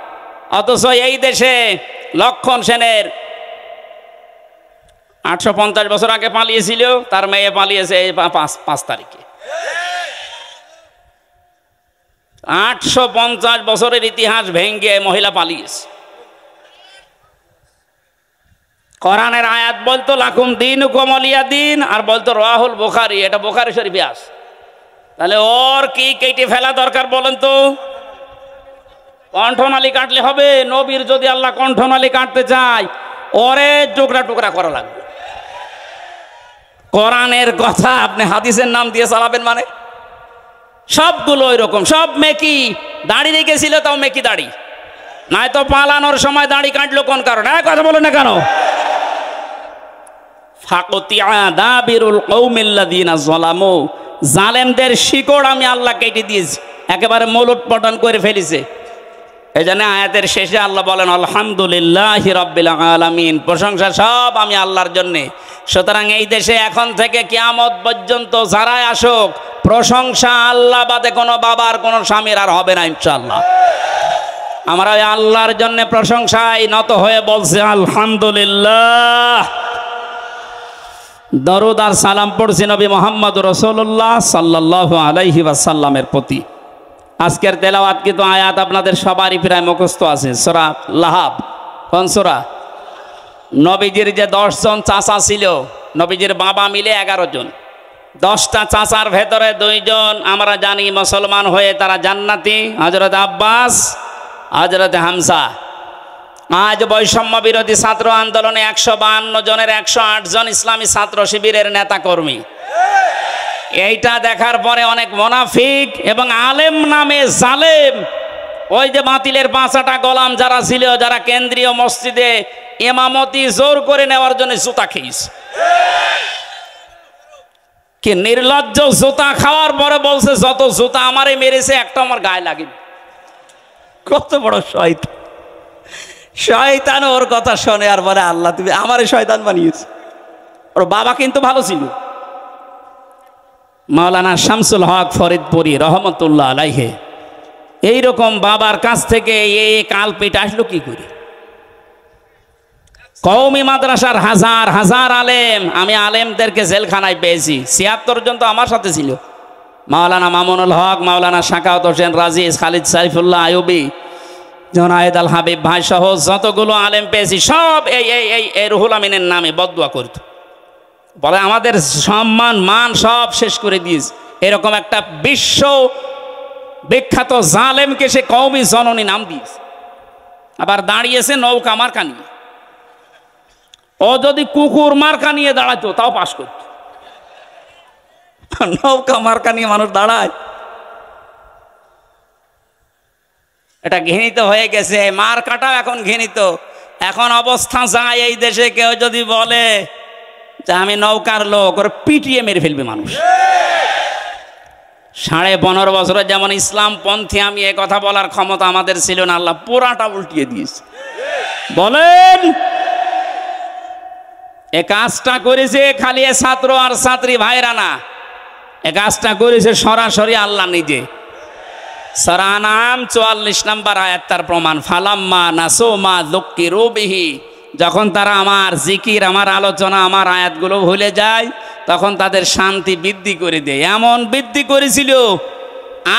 Speaker 1: অথচ এই দেশে লক্ষণ সেনের আটশো পঞ্চাশ বছর আগে পালিয়েছিল, তার মেয়ে পালিয়েছে এই পাঁচ পাঁচ তারিখে। আটশো পঞ্চাশ বছরের ইতিহাস ভেঙ্গে মহিলা পালিয়েছে। কোরআনের আয়াত বলতো, লাকুম দিন কমলিয়া দিন আর বলতো রাহুল বোখারি এটা বোখারি শরীফে আস তাহলে ওর কি কেটে ফেলা দরকার বলেন তো? কণ্ঠনালী কাটলে হবে, নবীর যদি আল্লাহ কণ্ঠনালী কাটতে চায়, ওরে টুকরা টুকরা করা লাগবে। কোরআনের কথা আপনি হাদিসের নাম দিয়ে চালাবেন মানে? সবগুলো ওই রকম সব মেকি। দাড়ি রেখেছিল, তাও মেকি দাড়ি। নাই তো পালানোর সময় দাড়ি কাটলো কোন কারণে? হ্যাঁ কথা বলে না কেন ফাকতিয়া দাবিরুল কৌমিল্লাদিনা জলামু জালেমদের শিকড় আমি আল্লাহ কেটে দিয়েছি, একেবারে মৌলট পটন করে ফেলেছে। এই জন্য আয়াতের শেষে আল্লাহ বলেন, আলহামদুলিল্লাহ রব্বিল আলামিন। প্রশংসা সব আমি আল্লাহর জন্যে। সুতরাং এই দেশে এখন থেকে কিয়ামত পর্যন্ত যারাই আসুক, প্রশংসা আল্লাহ বাদে কোনো বাবার, কোনো স্বামীর আর হবে না ইনশাল্লাহ আমরা ওই আল্লাহর জন্য প্রশংসায় নত হয়ে বলছে, আলহামদুলিল্লাহ। দরুদ আর সালাম পড়ছি নবী মোহাম্মদ রসুল্লাহ সাল্লাহ আলাইহি ওয়াসাল্লামের প্রতি। আজকের তেলাওয়াত কিন্তু আয়াত আপনাদের সবারই প্রায় মুখস্থ আছে। সোরা লাহাব, কোন সোরা? নবীজির যে দশজন চাচা ছিল, নবীজির বাবা মিলে এগারো জন। দশটা চাচার ভেতরে দুইজন, আমরা জানি মুসলমান হয়ে তারা জান্নাতি হজরত আব্বাস হজরত হামসা। আজ বৈষম্য বিরোধী ছাত্র আন্দোলনে একশো বাহান্ন জনের একশো আট জন ইসলামী ছাত্র শিবিরের নেতা কর্মী এইটা দেখার পরে অনেক মোনাফিক এবং আলেম নামে জালেম। ওই যে বাতিলের পাঁচাটা গোলাম যারা ছিল, যারা কেন্দ্রীয় মসজিদে এমামতি জোর করে নেওয়ার জন্য জুতা খেয়েছে। কি নির্লজ্জ জুতা খাওয়ার পরে বলছে, যত জুতা আমারে মেরেছে, একটা আমার গায়ে লাগে কত বড় শয়তান। শয়তান ওর কথা শোনে আর বলে, আল্লাহ, তুমি আমারে শয়তান বানিয়েছে। ওর বাবা কিন্তু ভালো ছিল। মাওলানা শামসুল হক ফরিদপুরি রহমতুল্লাহ আলাইহে, এইরকম বাবার কাছ থেকে এই কালপিট আসলো কি করে? কৌমি মাদ্রাসার হাজার হাজার আলেম, আমি আলেমদেরকে জেলখানায় পেয়েছি। ছিয়াত্তর জন তো আমার সাথে ছিল। মাওলানা মামুনুল হক, মাওলানা শাকাউত হোসেন, রাজিজ, খালিদ সাইফুল্লাহ আয়ুবি জোনায়েদ আল হাবিব ভাই সহ যতগুলো আলেম পেয়েছি, সব এই এই এই এই রুহুল আমিনের নামে বদুয়া করত। বলে আমাদের সম্মান, মান সব শেষ করে দিয়েছে। এরকম একটা বিশ্ব বিখ্যাত জালেমকে সে কৌমি জননী নাম দিয়েছে। আবার দাঁড়িয়েছে নৌকা মার্কা নিয়ে। ও যদি কুকুর মার্কা নিয়ে দাঁড়াতো, তাও পাশ করত। নৌকা মার্কা নিয়ে মানুষ দাঁড়ায়। এটা ঘৃণিত হয়ে গেছে, মার কাটাও এখন ঘৃণিত। এখন অবস্থা যায় এই দেশে, কেউ যদি বলে যে আমি নৌকার লোক, ওর পিটিয়ে মেরে ফেলবে মানুষ। সাড়ে পনেরো বছরে যেমন ইসলাম পন্থী আমি এ কথা বলার ক্ষমতা আমাদের ছিল না, আল্লাহ পুরাটা উল্টিয়ে দিয়েছে। বলেন, এ কাজটা করেছে খালি ছাত্র আর ছাত্রী ভাইরা না। এ কাজটা করেছে সরাসরি আল্লাহ নিজে। সরানাম চুয়াল্লিশ নাম্বার আয়াত তার প্রমাণ। ফালাম্মা নাসোমা দক্ষি রবিহি যখন তারা আমার জিকির, আমার আলোচনা, আমার আয়াতগুলো ভুলে যায়, তখন তাদের শান্তি বৃদ্ধি করে দেয়। এমন বৃদ্ধি করেছিল,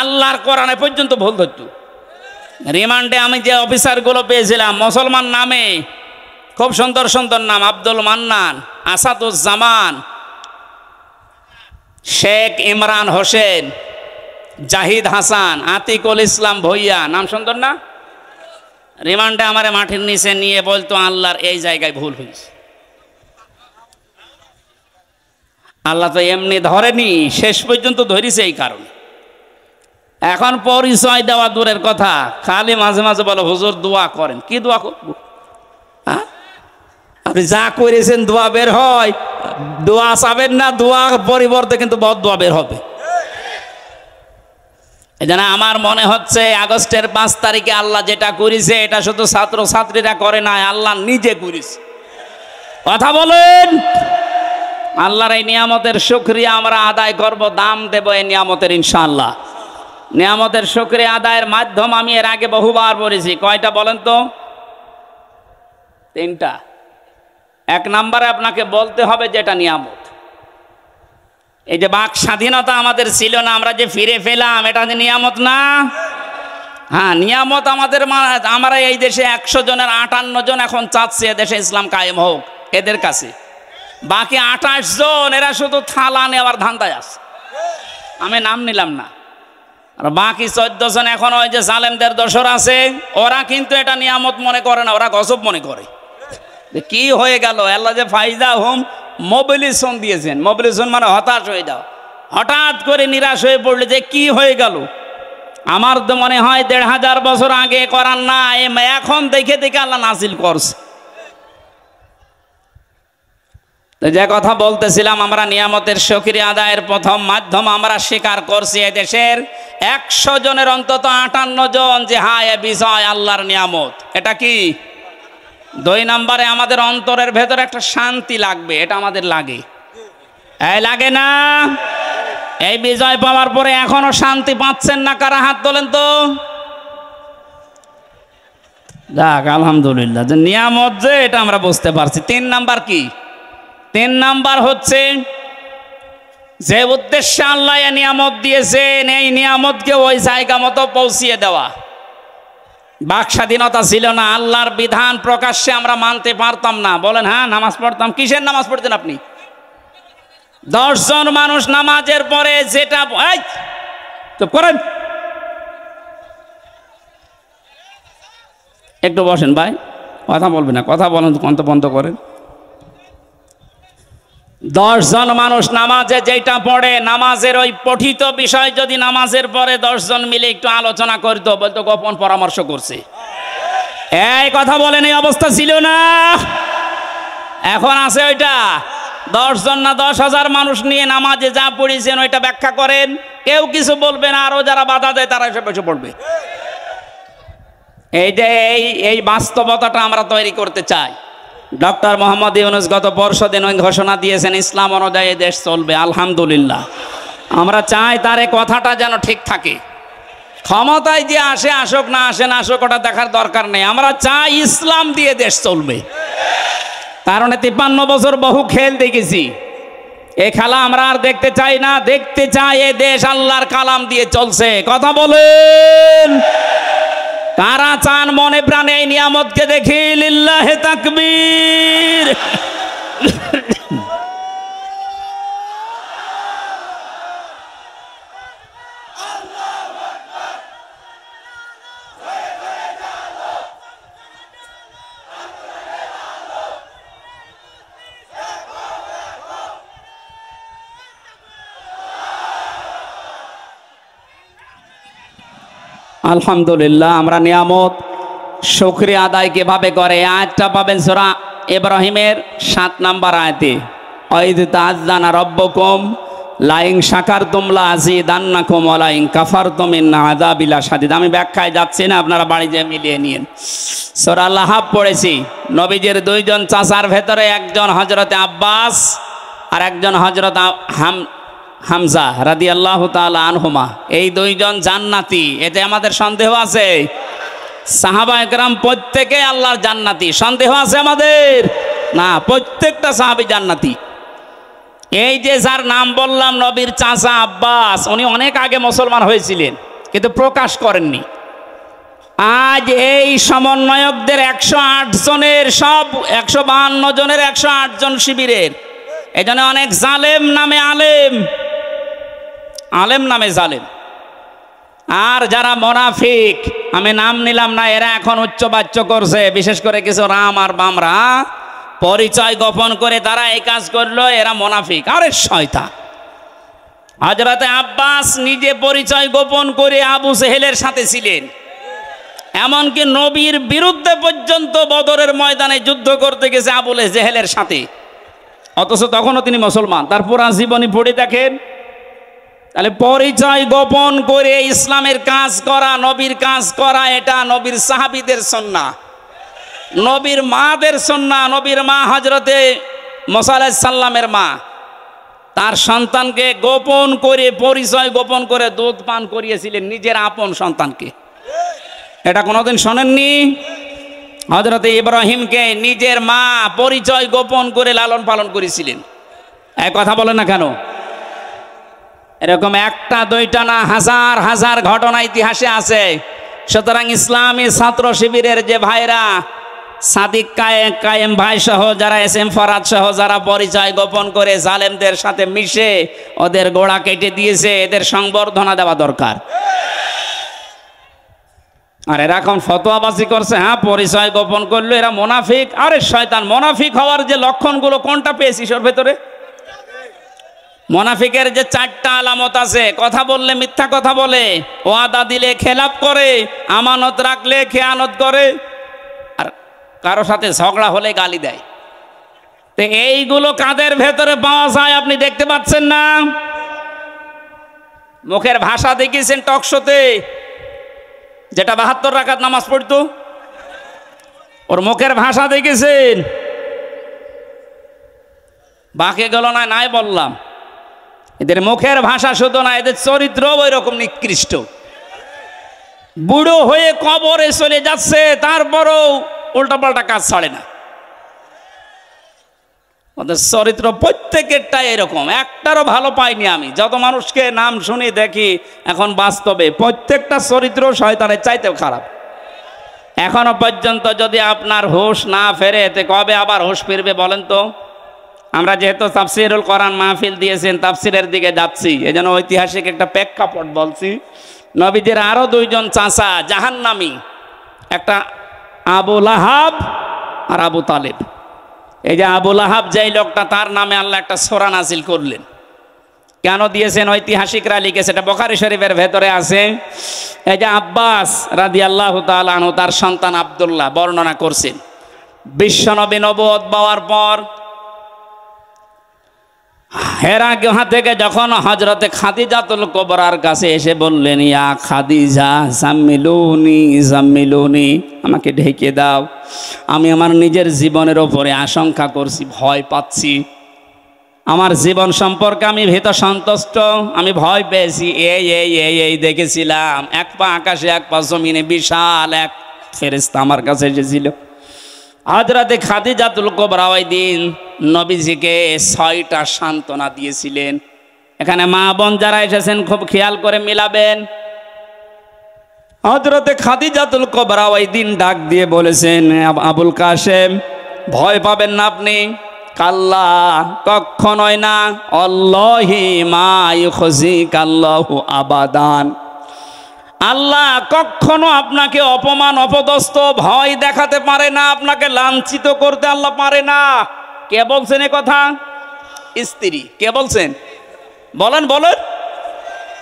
Speaker 1: আল্লাহর কোরআনে পর্যন্ত ভুল ধরত। রিমান্ডে আমি যে অফিসারগুলো পেয়েছিলাম, মুসলমান নামে, খুব সুন্দর সুন্দর নাম, আব্দুল মান্নান, আসাদুজ্জামান, শেখ ইমরান হোসেন জাহিদ হাসান, আতিকুল ইসলাম ভইয়া। নাম সুন্দর না? রিমান্ডে আমারে মাঠের নিচে নিয়ে বলতো, আল্লাহর এই জায়গায় ভুল হয়েছে আল্লাহ তো এমনি ধরেনি, শেষ পর্যন্ত ধরিছে এই কারণে। এখন পরিচয় দেওয়া দূরের কথা, খালি মাঝে মাঝে বলো, হুজুর, দোয়া করেন। কি দোয়া করব? আপনি যা করেছেন দোয়া বের হয়, দোয়া চাবেন না, দোয়া পরিবর্তে কিন্তু বদ দোয়া বের হবে। জন্য আমার মনে হচ্ছে আগস্টের পাঁচ তারিখে আল্লাহ যেটা করেছে, এটা শুধু ছাত্র ছাত্রীরা করে না আল্লাহ নিজে করেছে। কথা বলেন। আল্লাহর এই নিয়ামতের সুক্রিয়া আমরা আদায় করব, দাম দেব এই নিয়ামতের ইনশাআল্লাহ। নিয়ামতের সুক্রিয়া আদায়ের মাধ্যম আমি এর আগে বহুবার বলেছি। কয়টা বলেন তো? তিনটা। এক নম্বরে আপনাকে বলতে হবে যেটা নিয়ামত। এই যে বাক স্বাধীনতা আমাদের ছিল না, আমরা যে ফিরে পেলাম, এটা যে নিয়ামত না? হ্যাঁ নিয়ামত আমাদের আমরা এই দেশে একশো জনের আটান্ন জন এখন চাচ্ছে দেশে ইসলাম কায়েম হোক, এদের কাছে। বাকি আঠাশ জন, এরা শুধু থালা নেওয়ার ধান্দায় আছে। আমি নাম নিলাম না। আর বাকি চোদ্দ জন এখন ওই যে জালেমদের দোসর আছে, ওরা কিন্তু এটা নিয়ামত মনে করে না, ওরা গজব মনে করে। কি হয়ে গেল? আল্লাহ যে ফাইদা হোম মোবিলিশন দিয়েছেন। মোবিলিশন মানে হতাশ হয়ে যাও। হঠাৎ করে নিরাশ হয়ে পড়লে যে কি হয়ে গেল? আমার তো মনে হয় দেড় হাজার বছর আগে করার না এখন দেখে দেখে আল্লাহ নাসিল করছে। যে কথা বলতেছিলাম, আমরা নিয়ামতের সক্রিয় আদায়ের প্রথম মাধ্যম আমরা স্বীকার করছি এদেশের একশো জনের অন্তত আটান্ন জন যে হায় বিষয় আল্লাহর নিয়ামত। এটা কি? দুই নম্বরে আমাদের অন্তরের ভেতরে একটা শান্তি লাগবে, এটা আমাদের লাগে। এই লাগে না? এই বিজয় পাওয়ার পরে এখনও শান্তি পাচ্ছেন না, কারা হাত তোলেন তো? যাক, আলহামদুলিল্লাহ নিয়ামত যে, এটা আমরা বুঝতে পারছি। তিন নাম্বার কি? তিন নাম্বার হচ্ছে, যে উদ্দেশ্যে আল্লাহ নিয়ামত দিয়েছেন, এই নিয়ামতকে ওই জায়গা মতো পৌঁছিয়ে দেওয়া। বাক স্বাধীনতা ছিল না, আল্লাহর বিধান প্রকাশ্যে আমরা মানতে পারতাম না। বলেন হ্যাঁ নামাজ পড়তাম। কিসের নামাজ পড়তেন আপনি? দশজন মানুষ নামাজের পরে যেটা চুপ করেন। একটু বসেন ভাই, কথা বলবেন না, কথা বলেন কন্ত বন্ধ করেন। দশজন মানুষ নামাজে যেটা পড়ে, নামাজের ওই পঠিত বিষয় যদি নামাজের পরে দশজন মিলে একটু আলোচনা করতো, বলতো, গোপন পরামর্শ করছে। এই কথা বলেন, এই অবস্থা ছিল না। এখন আছে ওইটা। দশজন না দশ হাজার মানুষ নিয়ে নামাজে যা পড়েছেন, ওইটা ব্যাখ্যা করেন। কেউ কিছু বলবে না আরও যারা বাধা দেয়, তারা এসে বসে পড়বে। এই যে এই এই বাস্তবতাটা আমরা তৈরি করতে চাই। ডক্টর মোহাম্মদ ইউনুস গত পরশু দিন ওই ঘোষণা দিয়েছেন, ইসলাম অনুযায়ী দেশ চলবে। আলহামদুলিল্লাহ। আমরা চাই তার কথাটা যেন ঠিক থাকে। ক্ষমতায় যে আসে, আসুক না আসে, না আসুক, ওটা দেখার দরকার নেই। আমরা চাই ইসলাম দিয়ে দেশ চলবে। কারণ তিপ্পান্ন বছর বহু খেল দেখেছি। এ খেলা আমরা আর দেখতে চাই না। দেখতে চাই এ দেশ আল্লাহর কালাম দিয়ে চলছে। কথা বলেন। কারা চান মনে প্রাণে এই নিয়ামতকে দেখি লিল্লাহে তাকবীর। আলহামদুলিল্লাহ, আমরা নিয়ামত। শুক্রিয়া আদায় কীভাবে করে? আয়াতটা পাবেন সোরা ইব্রাহিমের সাত নাম্বার আয়াতে। ঐদ তাজানা রব্বকুম লাইং শাকার তোমলা আজি দান্না কোমলাইং কাফার তোমিন না আদা বিলা সাদিদ আমি ব্যাখ্যায় যাচ্ছি না, আপনারা বাড়িতে মিলিয়ে নিন। সোরা লাহাব পড়েছি। নবীজের দুইজন চাচার ভেতরে একজন হজরতে আব্বাস আর একজন হজরত হাম হামজা রাদি আল্লাহ আনহুমা। এই দুইজন জান্নাতি, এতে আমাদের সন্দেহ আছে? সাহাবা একরাম প্রত্যেকে আল্লাহর জান্নাতি। সন্দেহ আছে আমাদের? না, প্রত্যেকটা সাহাবি জান্নাতি। এই যে যার নাম বললাম, নবীর চাচা আব্বাস, উনি অনেক আগে মুসলমান হয়েছিলেন, কিন্তু প্রকাশ করেননি। আজ এই সমন্বয়কদের একশো আট জনের সব, একশো বাহান্ন জনের একশো আট জন শিবিরের। এই জন্য অনেক জালেম নামে আলেম। আলেম নামে জালেম। আর যারা মোনাফিক, আমি নাম নিলাম না, এরা এখন উচ্চবাচ্য করছে। বিশেষ করে কিছু রাম আর বামরা, পরিচয় গোপন করে তারা এই কাজ করল, এরা মোনাফিক। আরে শয়তা হজরতে আব্বাস নিজে পরিচয় গোপন করে আবু সেহেলের সাথে ছিলেন। এমনকি নবীর বিরুদ্ধে পর্যন্ত বদরের ময়দানে যুদ্ধ করতে গেছে আবুল জেহেলের সাথে। অথচ তখনও তিনি মুসলমান। তার পুরা জীবনী পড়ে দেখেন তাহলে পরিচয় গোপন করে ইসলামের কাজ করা, নবীর কাজ করা, এটা নবীর সাহাবিদের সন্না। নবীর মাদের সন্না, নবীর মা হজরতে সাল্লামের মা। তার সন্তানকে গোপন করে, পরিচয় গোপন করে দুধ পান করিয়েছিলেন নিজের আপন সন্তানকে। এটা কোনোদিন শোনেননি? হজরতে ইব্রাহিমকে নিজের মা পরিচয় গোপন করে লালন পালন করেছিলেন। এক কথা বলে না কেন? এরকম একটা, দুইটা না, হাজার হাজার ঘটনা ইতিহাসে আছে। সুতরাং ইসলামী ছাত্র শিবিরের যে ভাইরা, সাদিক কায়ে কায়েম ভাই সহ, যারা এস এম ফরাদ সহ, যারা পরিচয় গোপন করে জালেমদের সাথে মিশে ওদের গোড়া কেটে দিয়েছে, এদের সংবর্ধনা দেওয়া দরকার। আর এরা এখন ফতোয়াবাজি করছে হ্যাঁ পরিচয় গোপন করল, এরা মোনাফিক। আরে শয়তান, মোনাফিক হওয়ার যে লক্ষণগুলো কোনটা পেয়েছিস ওর ভেতরে? মোনাফিকের যে চারটা আলামত আছে, কথা বললে মিথ্যা কথা বলে, ওয়াদা দিলে খেলাপ করে, আমানত রাখলে খেয়ানত করে, আর কারও সাথে ঝগড়া হলে গালি দেয়। তো এইগুলো কাদের ভেতরে পাওয়া যায় আপনি দেখতে পাচ্ছেন না? মুখের ভাষা দেখিয়েছেন টকশোতে যেটা বাহাত্তর রাখাত নামাজ পড়তো, ওর মুখের ভাষা দেখেছেন বাকে গেল না নাই বললাম। এদের মুখের ভাষা শুধু না, এদের চরিত্র ওই রকম নিকৃষ্ট। বুড়ো হয়ে কবরে চলে যাচ্ছে, তারপরও উল্টাপাল্টা কাজ ছাড়ে না। ওদের চরিত্র প্রত্যেকেরটাই এরকম, একটারও ভালো পাইনি আমি। যত মানুষকে নাম শুনি দেখি, এখন বাস্তবে প্রত্যেকটা চরিত্র শয়তানের চাইতেও খারাপ। এখনও পর্যন্ত যদি আপনার হোশ না ফেরে এতে কবে আবার হুশ ফিরবে বলেন তো? আমরা যেহেতু তাফসিরুল কোরআন মাহফিল দিয়েছেন, তাফসিরের দিকে যাচ্ছি। এই জন্য ঐতিহাসিক একটা প্রেক্ষাপট বলছি। নবীদের আরও দুইজন চাষা জাহান্নামি, একটা আবু লাহাব আর আবু তালেব। এই যে আবুল আহাব যেই লোকটা, তার নামে আল্লাহ একটা সোরা নাজিল করলেন। কেন দিয়েছেন? ঐতিহাসিকরা লিখেছে, এটা বখারি শরীফের ভেতরে আছে। এই যে আব্বাস রাদি আল্লাহ তালু তার সন্তান আবদুল্লাহ বর্ণনা করছেন। বিশ্বনবী নবদ পাওয়ার পর হেরা গুহা থেকে যখন হজরতে খাদিজাতুল কোবরার কাছে এসে বললেন, ইয়া খাদিজা, জাম্মিলুনি জাম্মিলুনি, আমাকে ঢেকে দাও। আমি আমার নিজের জীবনের ওপরে আশঙ্কা করছি, ভয় পাচ্ছি। আমার জীবন সম্পর্কে আমি ভেতর সন্তুষ্ট, আমি ভয় পেয়েছি। এই এই এই এই দেখেছিলাম। এক পা আকাশে, এক পা জমিনে বিশাল এক ফেরেস্তা আমার কাছে এসেছিল। হাজরাতে খাদিজাতুল কোবরা ওই দিন নবীজিকে ছয়টা সান্ত্বনা দিয়েছিলেন। এখানে মা বোন যারা এসেছেন খুব খেয়াল করে মিলাবেন। হজরতে খাদিজাতুল কোবরা ওই দিন ডাক দিয়ে বলেছেন, আবুল কাশেম, ভয় পাবেন না আপনি। কাল্লা কখনোই না। অল্লহি মা ইউখজি কাল্লাহু আবাদান। আল্লাহ কখনো আপনাকে অপমান, অপদস্থ, ভয় দেখাতে পারে না, আপনাকে লাঞ্ছিত করতে আল্লাহ পারে না। কে বলছেন এ কথা? স্ত্রী। কে বলছেন? বলেন বলেন।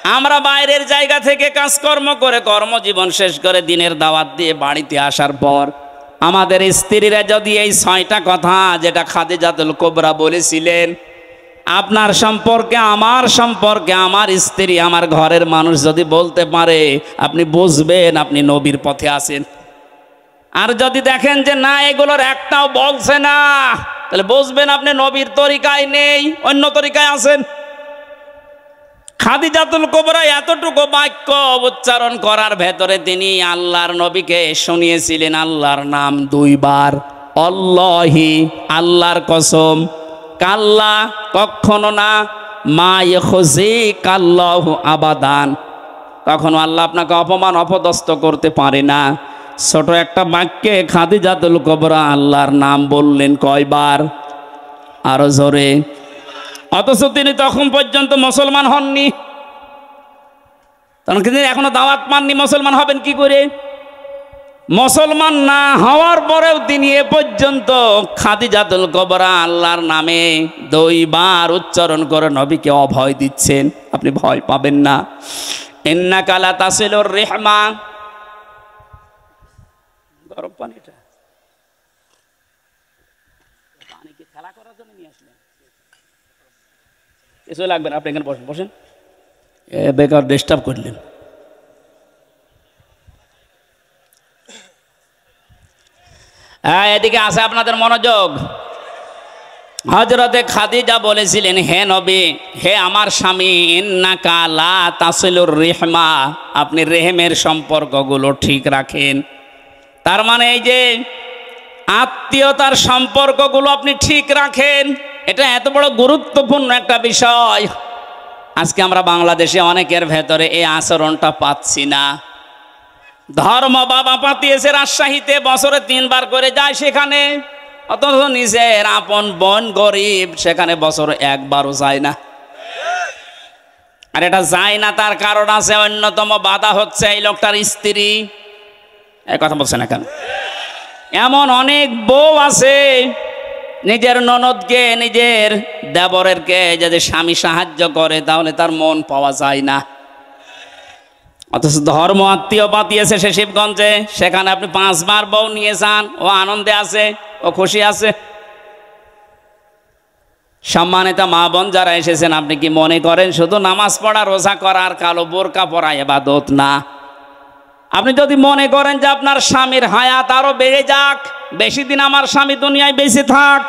Speaker 1: আমরা বাইরের জায়গা থেকে কাজকর্ম করে কর্মজীবন শেষ করে দিনের দাওয়াত দিয়ে বাড়িতে আসার পর আমাদের স্ত্রীরা যদি এই ছয়টা কথা যেটা খাদিজাতুল কোবরা বলেছিলেন আপনার সম্পর্কে, আমার সম্পর্কে, আমার স্ত্রী, আমার ঘরের মানুষ যদি বলতে পারে, আপনি বুঝবেন, আপনি নবীর পথে আছেন। আর যদি দেখেন যে না, এগুলোর একটাও বলছে না, তাহলে বুঝবেন আপনি নবীর তরিকায় নেই, অন্য তরিকায় আছেন। খাদিজাতুল কোবরা এতটুকু বাক্য উচ্চারণ করার ভেতরে তিনি আল্লাহর নবীকে শুনিয়েছিলেন, আল্লাহর নাম দুইবার। অল্লাহি, আল্লাহর কসম। কাল্লা, কখনো না, মা ইখজি কাল্লাহু আবাদান। কখনো আল্লাহ আপনাকে অপমান, অপদস্থ করতে পারে না। ছোট একটা বাক্যে খাদিজাতুল কবরা আল্লাহর নাম বললেন কয়বার? আরও জোরে। অথচ তিনি তখন পর্যন্ত মুসলমান হননি। তখন কিন্তু এখনও দাওয়াত পাননি মুসলমান হবেন কি করে? মুসলমান না হওয়ার পরেও তিনি এ পর্যন্ত খাদিজাতুল কবরা আল্লাহর নামে দুইবার উচ্চারণ করে নবীকে অভয় দিচ্ছেন। আপনি ভয় পাবেন না। এন্না কালা তাসিলুর রেহমা। গরম পানিটা পানি খেলা করার জন্য কিছু লাগবে না, আপনি এখানে বসেন বসেন। বেকার ডিস্টার্ব করলেন। হ্যাঁ এদিকে আছে আপনাদের মনোযোগ। হজরতে খাদিজা বলেছিলেন, হে নবী, হে আমার স্বামী তাসিলুর রেহমা। আপনি রেহেমের সম্পর্কগুলো ঠিক রাখেন। তার মানে এই যে আত্মীয়তার সম্পর্কগুলো আপনি ঠিক রাখেন, এটা এত বড় গুরুত্বপূর্ণ একটা বিষয়। আজকে আমরা বাংলাদেশে অনেকের ভেতরে এই আচরণটা পাচ্ছি না। ধর্ম বাবা পাতিয়েছে রাজশাহীতে বছরে তিনবার করে যায় সেখানে। অথচ নিজের আপন বোন গরিব, সেখানে বছর একবারও যায় না। আর এটা যায় না, তার কারণ আছে অন্যতম বাধা হচ্ছে এই লোকটার স্ত্রী। এই কথা বলছে না কেন? এমন অনেক বউ আছে, নিজের ননদকে, নিজের দেবরেরকে যদি স্বামী সাহায্য করে, তাহলে তার মন পাওয়া যায় না। অথচ ধর্ম আত্মীয় পাতিয়েছে সে শিবগঞ্জে, সেখানে আপনি পাঁচবার বউ নিয়ে যান, ও আনন্দে আছে, ও খুশি আছে। সম্মানিত মা বোন যারা এসেছেন, আপনি কি মনে করেন শুধু নামাজ পড়া, রোজা করার কালো বোরকা পরা এবাদত? না। আপনি যদি মনে করেন যে আপনার স্বামীর হায়াত আরও বেড়ে যাক, বেশি দিন আমার স্বামী দুনিয়ায় বেঁচে থাক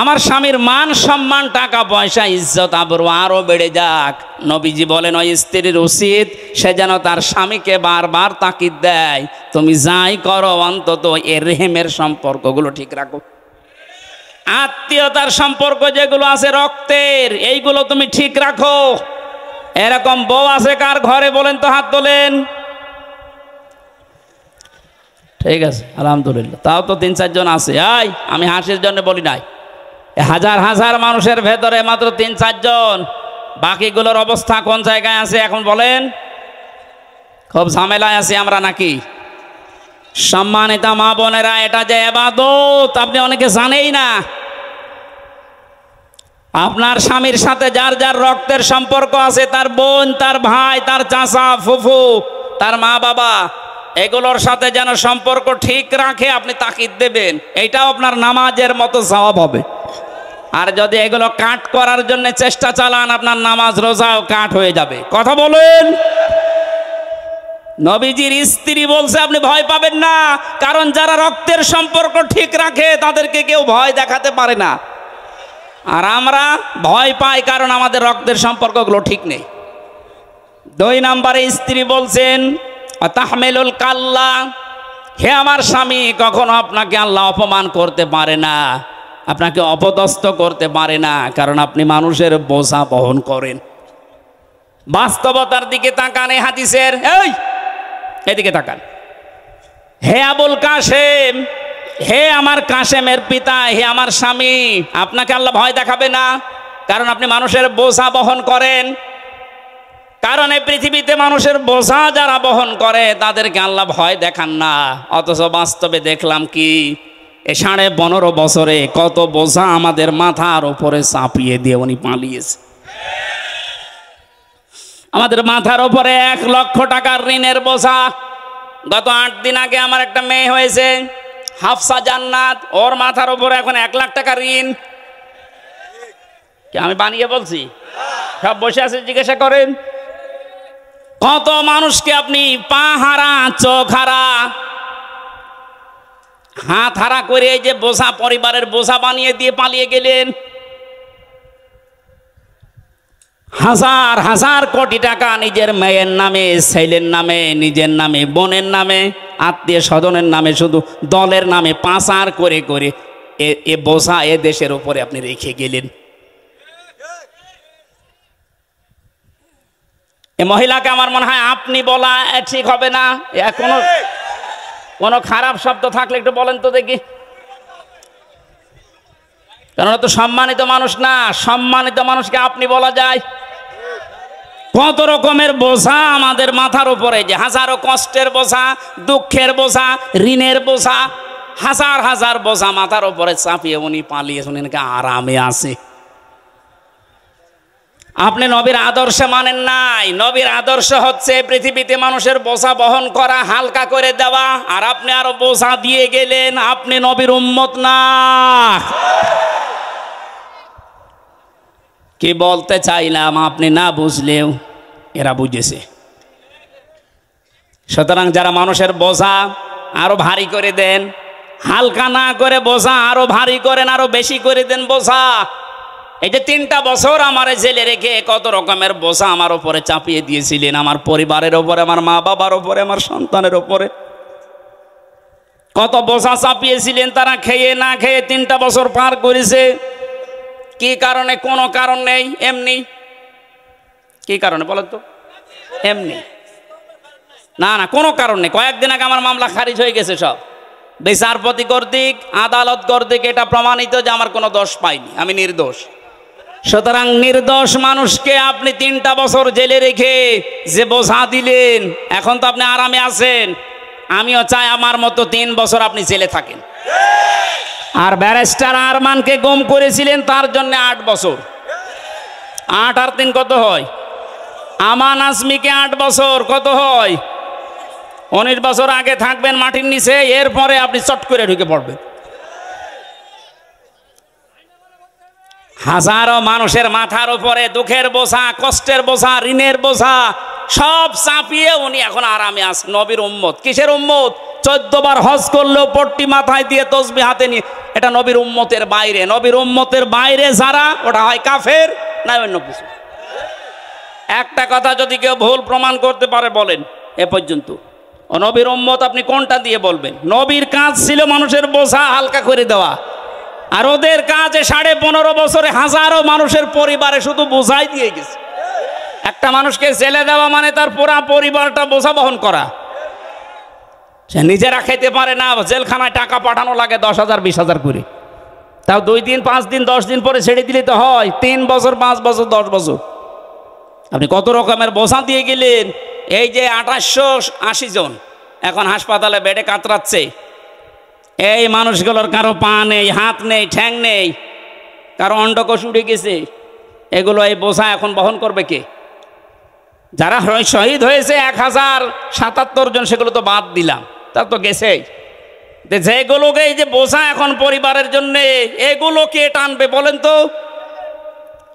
Speaker 1: আমার স্বামীর মান সম্মান, টাকা পয়সা, ইজ্জত আবরু আরও বেড়ে যাক। নবীজি বলেন, ওই স্ত্রীর উচিত সে যেন তার স্বামীকে বারবার তাকিদ দেয়। তুমি যাই করো, অন্তত এ রেহেমের সম্পর্কগুলো ঠিক রাখো। আত্মীয়তার সম্পর্ক যেগুলো আছে রক্তের, এইগুলো তুমি ঠিক রাখো। এরকম বউ আছে কার ঘরে বলেন তো হাত তোলেন। ঠিক আছে, আলহামদুলিল্লাহ। তাও তো তিন চারজন আছে। আই আমি হাসির জন্য বলি নাই। হাজার হাজার মানুষের ভেতরে মাত্র তিন, চারজন। বাকিগুলোর অবস্থা কোন জায়গায় আছে এখন বলেন? খুব ঝামেলায় আছি আমরা নাকি। সম্মানিতা মা বোনেরা, এটা যে এবাদত, আপনি অনেকে জানেই না। আপনার স্বামীর সাথে যার যার রক্তের সম্পর্ক আছে, তার বোন, তার ভাই, তার চাচা, ফুফু, তার মা বাবা এগুলোর সাথে যেন সম্পর্ক ঠিক রাখে, আপনি তাকিদ দেবেন। এটাও আপনার নামাজের মতো জবাব হবে। আর যদি এগুলো কাট করার জন্য চেষ্টা চালান, আপনার নামাজ রোজাও কাট হয়ে যাবে। কথা বলেন? নবীজির স্ত্রী বলছে, আপনি ভয় পাবেন না, কারণ যারা রক্তের সম্পর্ক ঠিক রাখে, তাদেরকে কেউ ভয় দেখাতে পারে না। আর আমরা ভয় পাই কারণ আমাদের রক্তের সম্পর্কগুলো ঠিক নেই। দুই নাম্বারে স্ত্রী বলছেন তাহমেলুল কাল্লা। হে আমার স্বামী, কখনো আপনাকে আল্লাহ অপমান করতে পারে না, আপনাকে অপদস্থ করতে পারে না, কারণ আপনি মানুষের বোঝা বহন করেন। বাস্তবতার দিকে তাকান এ হাদিসের। এই, এদিকে তাকান। হে আবুল কাশেম, হে আমার কাশেমের পিতা, হে আমার স্বামী, আপনাকে আল্লাহ ভয় দেখাবে না, কারণ আপনি মানুষের বোঝা বহন করেন। কারণ এই পৃথিবীতে মানুষের বোঝা যারা বহন করে, তাদেরকে আল্লাহ ভয় দেখান না। অথচ বাস্তবে দেখলাম কি, এ সাড়ে পনেরো বছরে কত বোঝা আমাদের মাথার ওপরে চাপিয়ে দিয়ে উনি পালিয়েছে। আমাদের মাথার ওপরে এক লক্ষ টাকার ঋণের বোঝা। গত আট দিন আগে আমার একটা মেয়ে হয়েছে, হাফসা জান্নাত, ওর মাথার ওপরে এখন এক লাখ টাকা ঋণ। আমি বানিয়ে বলছি? সব বসে আছে, জিজ্ঞাসা করেন। কত মানুষকে আপনি পা হারা চোখ হারা হাত হারা করে এই যে বোঝা, পরিবারের বোঝা বানিয়ে দিয়ে পালিয়ে গেলেন। হাজার হাজার কোটি টাকা নিজের মেয়ের নামে, ছেলের নামে, নিজের নামে, বোনের নামে, আত্মীয় স্বজনের নামে, শুধু দলের নামে পাচার করে করে এ- এ বোঝা এ দেশের উপরে আপনি রেখে গেলেন। এ মহিলাকে আমার মনে হয় আপনি বলা ঠিক হবে না। কোনো কোনো খারাপ শব্দ থাকলে একটু বলেন তো দেখি। কেননা তো সম্মানিত মানুষ না সম্মানিত মানুষকে আপনি বলা যায়। কত রকমের বোঝা আমাদের মাথার উপরে যে হাজারো কষ্টের বোঝা দুঃখের বোঝা ঋণের বোঝা হাজার হাজার বোঝা মাথার উপরে চাপিয়ে উনি পালিয়ে শুনে নাকি আরামে আছে। আপনি নবীর আদর্শ মানেন নাই। নবীর আদর্শ হচ্ছে পৃথিবীতে মানুষের বোঝা বহন করা, হালকা করে দেওয়া। আর আপনি আরও বোঝা দিয়ে গেলেন, আপনি নবীর উম্মত না। কি বলতে চাইলাম আপনি না বুঝলেও এরা বুঝেছে। সুতরাং যারা মানুষের বোঝা আরও ভারী করে দেন, হালকা না করে বোঝা আরও ভারী করেন, আরও বেশি করে দেন বোঝা। এই যে তিনটা বছর আমার জেলে রেখে কত রকমের বোঝা আমার ওপরে চাপিয়ে দিয়েছিলেন, আমার পরিবারের ওপরে আমার মা বাবার ওপরে আমার সন্তানের ওপরে কত বোঝা চাপিয়েছিলেন তারা খেয়ে না খেয়ে তিনটা বছর পার করেছে। কি কারণে? কোনো কারণ নেই, এমনি। কি কারণে বলেন তো? এমনি। না না, কোনো কারণ নেই। কয়েকদিন আগে আমার মামলা খারিজ হয়ে গেছে সব। বিচারপতি কর্তৃক, আদালত কর্তৃক এটা প্রমাণিত যে আমার কোনো দোষ পাইনি, আমি নির্দোষ। সুতরাং নির্দোষ মানুষকে আপনি তিনটা বছর জেলে রেখে যে বোঝা দিলেন, এখন তো আপনি আরামে আছেন। আমিও চাই আমার মতো তিন বছর আপনি জেলে থাকেন। আর ব্যারিস্টার আরমানকে গম করেছিলেন তার জন্য আট বছর। আট আর তিন কত হয়? আমান আজমিকে আট বছর, কত হয়? উনিশ বছর আগে থাকবেন মাটির নিচে, এরপরে আপনি চট করে ঢুকে পড়বেন। হাজারো মানুষের মাথার উপরে দুঃখের বোঝা, কষ্টের বোঝা, ঋণের বোঝা, সব চাপিয়ে উনি এখন আরামে আছেন। নবীর উম্মত। কিসের উম্মত? চোদ্দ বার হজ করলেও পট্টি মাথায় দিয়ে তসবি হাতে নিয়ে এটা নবীর উম্মতের বাইরে। নবীর উম্মতের বাইরে যারা, ওটা হয় কাফের না অন্য কিছু? একটা কথা যদি কেউ ভুল প্রমাণ করতে পারে, বলেন এ পর্যন্ত। নবীর উম্মত আপনি কোনটা দিয়ে বলবেন? নবীর কাজ ছিল মানুষের বোঝা হালকা করে দেওয়া। আর ওদের কাজে সাড়ে পনেরো বছরে হাজারো মানুষের পরিবারে শুধু বোঝাই দিয়ে গেছে। একটা মানুষকে জেলে দেওয়া মানে তার পুরা পরিবারটা বোঝা বহন করা। সে নিজেরা খেতে পারে না, জেলখানায় টাকা পাঠানো লাগে দশ হাজার, বিশ হাজার করে। তাও দুই দিন, পাঁচ দিন, দশ দিন পরে ছেড়ে দিলে তো হয়, তিন বছর, পাঁচ বছর, দশ বছর। আপনি কত রকমের বোঝা দিয়ে গেলেন? এই যে আঠাশশো আশি জন এখন হাসপাতালে বেডে কাতরাচ্ছে। এই মানুষগুলোর কারও পা নেই, হাত নেই, ঠ্যাং নেই। কারও অন্ডকোষ উড়ে গেছে। এগুলো এই বোঝা এখন বহন করবে কে? যারা শহীদ হয়েছে এক হাজার সাতাত্তর জন, সেগুলো তো বাদ দিলাম। তার তো গেছেই। যেগুলোকে এই যে বোঝা এখন পরিবারের জন্য, এগুলো কে টানবে বলেন তো?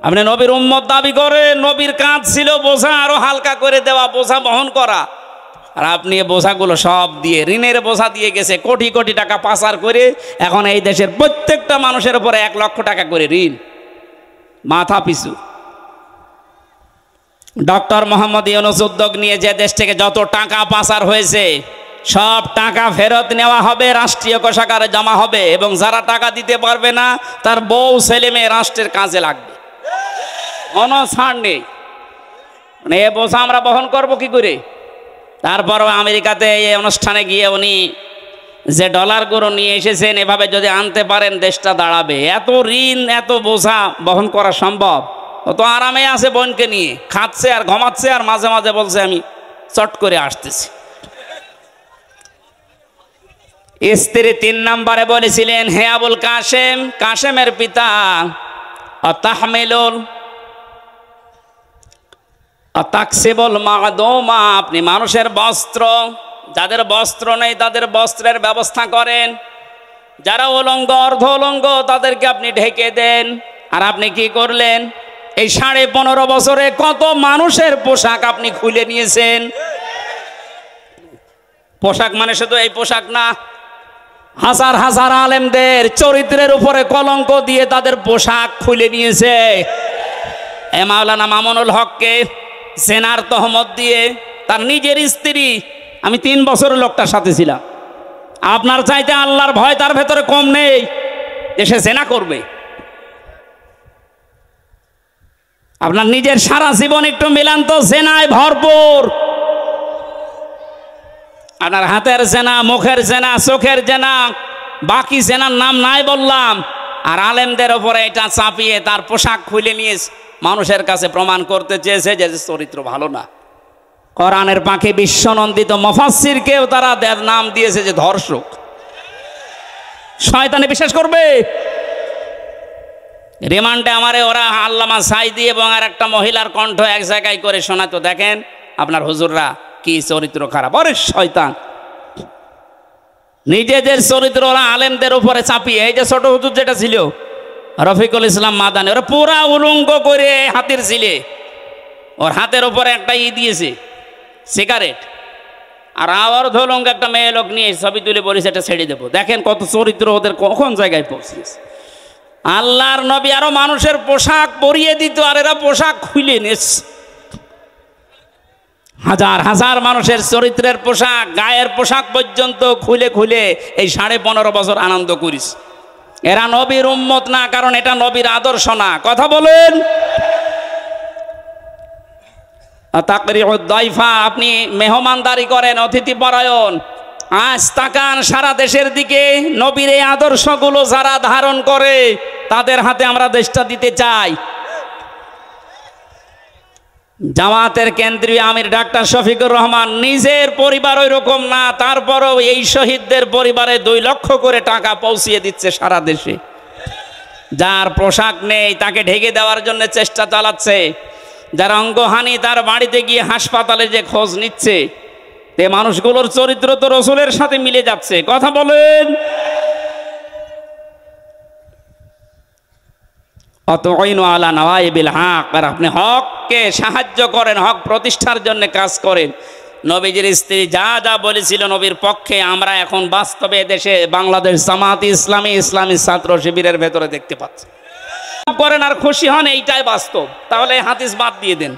Speaker 1: আপনি নবীর উম্মত দাবি করে, নবীর কাজ ছিল বোঝা, আরও হালকা করে দেওয়া, বোঝা বহন করা। আর আপনি এই বোঝাগুলো সব দিয়ে, ঋণের বোঝা দিয়ে গেছে, কোটি কোটি টাকা পাচার করে এখন এই দেশের প্রত্যেকটা মানুষের উপরে এক লক্ষ টাকা করে ঋণ। মাথা পিছু। ডক্টর মোহাম্মদ ইউনুস উদ্যোগ নিয়ে যে দেশ থেকে যত টাকা পাচার হয়েছে, সব টাকা ফেরত নেওয়া হবে, রাষ্ট্রীয় কোষাগারে জমা হবে এবং যারা টাকা দিতে পারবে না, তার বউ, ছেলে, মেয়ে রাষ্ট্রের কাজে লাগবে। কোনো ছাড় নেই। মানে এ বোঝা আমরা বহন করব কি করে? তারপরও আমেরিকাতে এই অনুষ্ঠানে গিয়ে উনি যে ডলারগুলো নিয়ে এসেছেন, এভাবে যদি আনতে পারেন, দেশটা দাঁড়াবে। এত ঋণ, এত বোঝা বহন করা সম্ভব? ও তো আরামে আছে বোনকে নিয়ে। খাচ্ছে আর ঘমাচ্ছে আর মাঝে মাঝে বলছে, আমি চট করে আসতেছি। স্ত্রী তিন নম্বরে বলেছিলেন, হে আবুল কাশেম, কাশেমের পিতা অতাহমেলুল তাকসিবল মাদমা, আপনি মানুষের বস্ত্র, যাদের বস্ত্র নেই তাদের বস্ত্রের ব্যবস্থা করেন। যারা অলঙ্গ অর্ধ অলঙ্গ তাদেরকে আপনি ঢেকে দেন। আর আপনি কি করলেন? এই সাড়ে পনেরো বছরে কত মানুষের পোশাক আপনি খুলে নিয়েছেন? পোশাক মানে শুধু এই পোশাক না, হাজার হাজার আলেমদের চরিত্রের উপরে কলঙ্ক দিয়ে তাদের পোশাক খুলে নিয়েছে। এ মাওলানা মামুনুল হককে সেনার তহমত দিয়ে তার নিজের স্ত্রী, আমি তিন বছর লোকটার সাথে ছিলাম। আপনার চাইতে আল্লাহর ভয় তার ভেতরে কম নেই যে সে সেনা করবে। আপনার নিজের সারা জীবন একটু মিলান তো সেনায় ভরপুর। আপনার হাতের সেনা মুখের সেনা চোখের সেনা বাকি সেনার নাম নাই বললাম। আর আলেমদের ওপরে এটা চাপিয়ে তার পোশাক খুলে নিয়ে মানুষের কাছে প্রমাণ করতে চেয়েছে যে চরিত্র ভালো না। কোরআনের পাখি বিশ্বনন্দিত মফাসিরকেও তারা নাম দিয়েছে যে ধর্ষক। শয়তানে বিশ্বাস করবে? রিমান্ডে আমারে ওরা আল্লামা সাইদি এবং আর একটা মহিলার কণ্ঠ এক জায়গায় করে শোনাতো, দেখেন আপনার হুজুররা কি চরিত্র খারাপ। অরে শয়তান! নিজেদের চরিত্র ওরা আলেমদের উপরে চাপিয়ে, এই যে ছোট হুজুর যেটা ছিল রফিকুল ইসলাম মাদানি, ওরা পুরা উলঙ্গ করে হাতের ছিলে ওর হাতের উপরে একটা ই দিয়েছে, সিগারেট। আর আবার ধরুন একটা মেয়ে লোক নিয়ে ছবি তুলে বলিস এটা ছেড়ে দেবো। দেখেন কত চরিত্র ওদের কখন জায়গায় পৌঁছিয়েছে আল্লাহর নবী আরও মানুষের পোশাক পরিয়ে দিত, আর এরা পোশাক খুলে নিস। হাজার হাজার মানুষের চরিত্রের পোশাক, গায়ের পোশাক পর্যন্ত খুলে খুলে এই সাড়ে পনেরো বছর আনন্দ করিস। এরা নবীর উম্মত না, কারণ এটা নবীর আদর্শ না। কথা বলেন। আপনি মেহমানদারি করেন, অতিথি পরায়ণ। আজ তাকান সারা দেশের দিকে, নবীর এই আদর্শগুলো যারা ধারণ করে, তাদের হাতে আমরা দেশটা দিতে চাই। জামাতের কেন্দ্রীয় আমির ডাক্তার শফিকুর রহমান নিজের পরিবার ওই রকম না, তারপরও এই শহীদদের পরিবারে দুই লক্ষ করে টাকা পৌঁছিয়ে দিচ্ছে সারা দেশে। যার পোশাক নেই, তাকে ঢেকে দেওয়ার জন্য চেষ্টা চালাচ্ছে। যার অঙ্গহানি, তার বাড়িতে গিয়ে হাসপাতালে যে খোঁজ নিচ্ছে তে মানুষগুলোর চরিত্র তো রসুলের সাথে মিলে যাচ্ছে। কথা বলেন। অত আলা নওয়াইবিল হক। আর আপনি হককে সাহায্য করেন, হক প্রতিষ্ঠার জন্য কাজ করেন। নবীজির স্ত্রী যা যা বলেছিল নবীর পক্ষে, আমরা এখন বাস্তবে দেশে বাংলাদেশ জামাত ইসলামী ইসলামী ছাত্র শিবিরের ভেতরে দেখতে পাচ্ছি। করেন আর খুশি হন, এইটাই বাস্তব। তাহলে হাদিস বাদ দিয়ে দেন।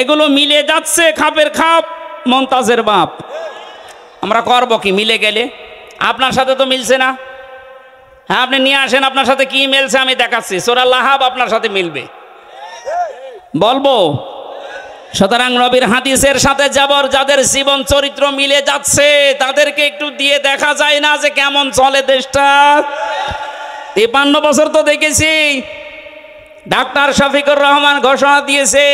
Speaker 1: এগুলো মিলে যাচ্ছে খাপের খাপ মন্তাজের বাপ। আমরা করব কি, মিলে গেলে? আপনার সাথে তো মিলছে না। হ্যাঁ আপনি নিয়ে আসেন, আপনার সাথে কি মিলছে আমি দেখাচ্ছি। সোরাল লাহাব আপনার সাথে মিলবে। বলব, সুতরাং নবীর হাদিসের সাথে যাবর যাদের জীবন চরিত্র মিলে যাচ্ছে, তাদেরকে একটু দিয়ে দেখা যায় না যে কেমন চলে দেশটা। তিপান্ন বছর তো দেখেছি, ডাক্তার শফিকুর রহমান ঘোষণা দিয়েছে,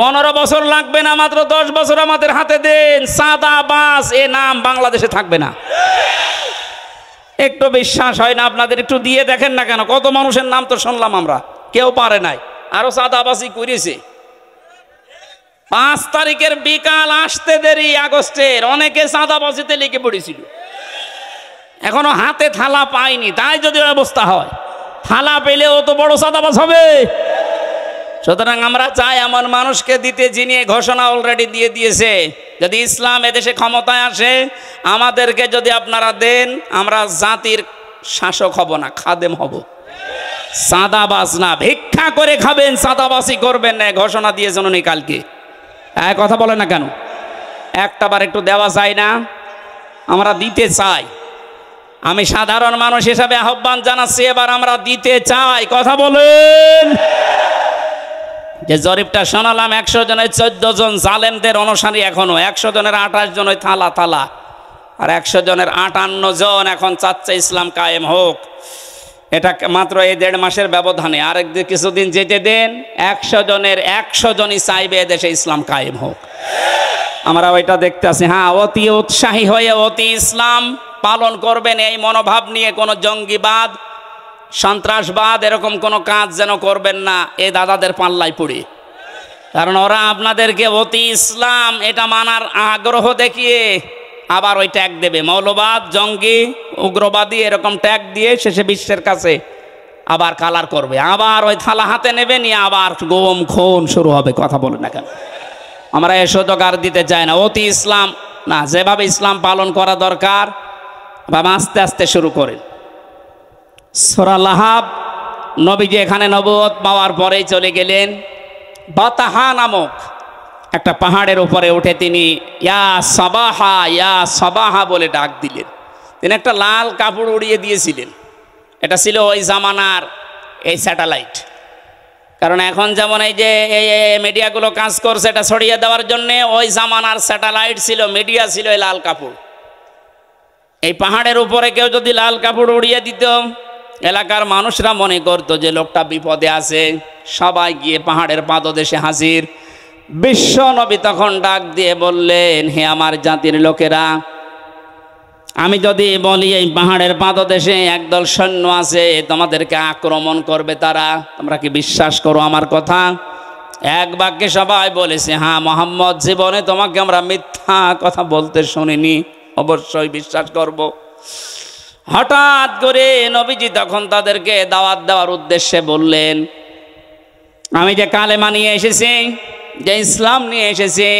Speaker 1: পনেরো বছর লাগবে না, মাত্র দশ বছর আমাদের হাতে দেন। সাদা বাস, এ নাম বাংলাদেশে থাকবে না। একটু বিশ্বাস হয় না, আপনাদের একটু দিয়ে দেখেন না কেন? কত মানুষের নাম তো শুনলাম আমরা। কেউ পারে নাই। আরও সাদাবাসি করেছে। পাঁচ তারিখের বিকাল আসতে দেরি আগস্টের। অনেকে সাদাবাসিতে লিখে পড়েছিল। এখনও হাতে থালা পাইনি তাই যদি অবস্থা হয়। থালা পেলেও তো বড় সাদাবাস হবে। সুতরাং আমরা চাই এমন মানুষকে দিতে যিনি ঘোষণা অলরেডি দিয়ে দিয়েছে। যদি ইসলাম এদেশে ক্ষমতায় আসে, আমাদেরকে যদি আপনারা দেন, আমরা জাতির শাসক হব না, খাদেম হব। সাদাবাস না, ভিক্ষা করে খাবেন সাদাবাসি করবেন না ঘোষণা দিয়েছেন উনি কালকে। এক কথা বলে না কেন? একটা বার একটু দেওয়া যায় না, আমরা দিতে চাই। আমি সাধারণ মানুষ হিসাবে আহ্বান জানাচ্ছি, এবার আমরা দিতে চাই। কথা বলেন। যে জরিপটা শোনালাম, একশো জনের চোদ্দ জন জালেমদের অনুসারী এখনও, একশো জনের আঠাশ জন ওই থালা থালা, আর একশো জনের আটান্ন জন এখন চাচ্ছে ইসলাম কায়েম হোক। এটা মাত্র এই দেড় মাসের ব্যবধানে, আরেক কিছুদিন যেতে দেন, একশো জনের একশো জনই চাইবে এদেশে ইসলাম কায়েম হোক। আমরা ওইটা দেখতে আছি হ্যাঁ অতি উৎসাহী হয়ে অতি ইসলাম পালন করবেন, এই মনোভাব নিয়ে কোনো জঙ্গিবাদ সন্ত্রাসবাদ এরকম কোনো কাজ যেন করবেন না, এ দাদাদের পাল্লায় পড়ে। কারণ ওরা আপনাদেরকে অতি ইসলাম, এটা মানার আগ্রহ দেখিয়ে আবার ওই ট্যাগ দেবে। মৌলবাদ, জঙ্গি, উগ্রবাদী এরকম ট্যাগ দিয়ে শেষে বিশ্বের কাছে আবার কালার করবে। আবার ওই থালা হাতে নেবে নিয়ে আবার গোম খুন শুরু হবে, কথা বলে না কেন? আমরা এ সুযোগ দিতে চাই না, অতি ইসলাম। না, যেভাবে ইসলাম পালন করা দরকার বা আস্তে আস্তে শুরু করেন। সোরাল্লাহাব নবীজি এখানে নবত পাওয়ার পরেই চলে গেলেন বাতাহা নামক একটা পাহাড়ের উপরে উঠে তিনি ইয়া সবাহা ইয়া সবাহা বলে ডাক দিলেন। তিনি একটা লাল কাপড় উড়িয়ে দিয়েছিলেন। এটা ছিল ওই জামানার এই স্যাটেলাইট। কারণ এখন যেমন এই যে এই মিডিয়াগুলো কাজ করছে, এটা ছড়িয়ে দেওয়ার জন্যে ওই জামানার স্যাটেলাইট ছিল, মিডিয়া ছিল এই লাল কাপড়। এই পাহাড়ের উপরে কেউ যদি লাল কাপড় উড়িয়ে দিত এলাকার মানুষরা মনে করতো যে লোকটা বিপদে আছে। সবাই গিয়ে পাহাড়ের পাদদেশে হাজির। বিশ্ব নবী তখন ডাক দিয়ে বললেন, হে আমার জাতির লোকেরা, আমি যদি বলি এই পাহাড়ের পাদদেশে একদল সৈন্য আছে, তোমাদেরকে আক্রমণ করবে তারা। তোমরা কি বিশ্বাস করো আমার কথা? এক বাক্যে সবাই বলেছে হ্যাঁ মোহাম্মদ, জীবনে তোমাকে আমরা মিথ্যা কথা বলতে শুনিনি। অবশ্যই বিশ্বাস করব। হঠাৎ করে নবীজি তখন তাদেরকে দাওয়াত দেওয়ার উদ্দেশ্যে বললেন, আমি যে কালেমা নিয়ে এসেছি, যে ইসলাম নিয়ে এসেছি,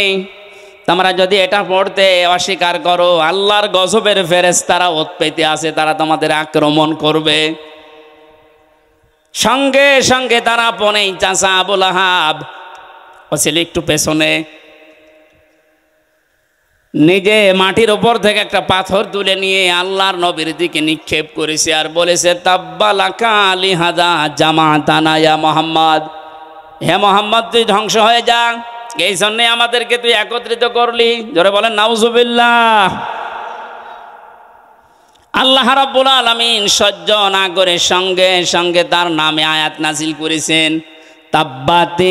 Speaker 1: তোমরা যদি এটা পড়তে অস্বীকার করো, আল্লাহর গজবের ফেরেস তারা উৎপেতে আছে তারা তোমাদের আক্রমণ করবে। সঙ্গে সঙ্গে তারা পনেই চাষা আবুল আহাব, ও ছিল একটু পেছনে নিজে মাটির ওপর থেকে একটা পাথর তুলে নিয়ে আল্লাহর নবীর দিকে নিক্ষেপ করেছে আর বলেছে, তাব্বালাকা আলী হাজা জামা তানায়া মোহাম্মদ। হে মোহাম্মদ, তুই ধ্বংস হয়ে যা। এই জন্যে আমাদেরকে তুই একত্রিত করলি। জোরে বলেন, নাউজুবিল্লাহ। আল্লাহ রাব্বুল আলামিন সহ্য না করে সঙ্গে সঙ্গে তার নামে আয়াত নাজিল করেছেন। তাব্বাতে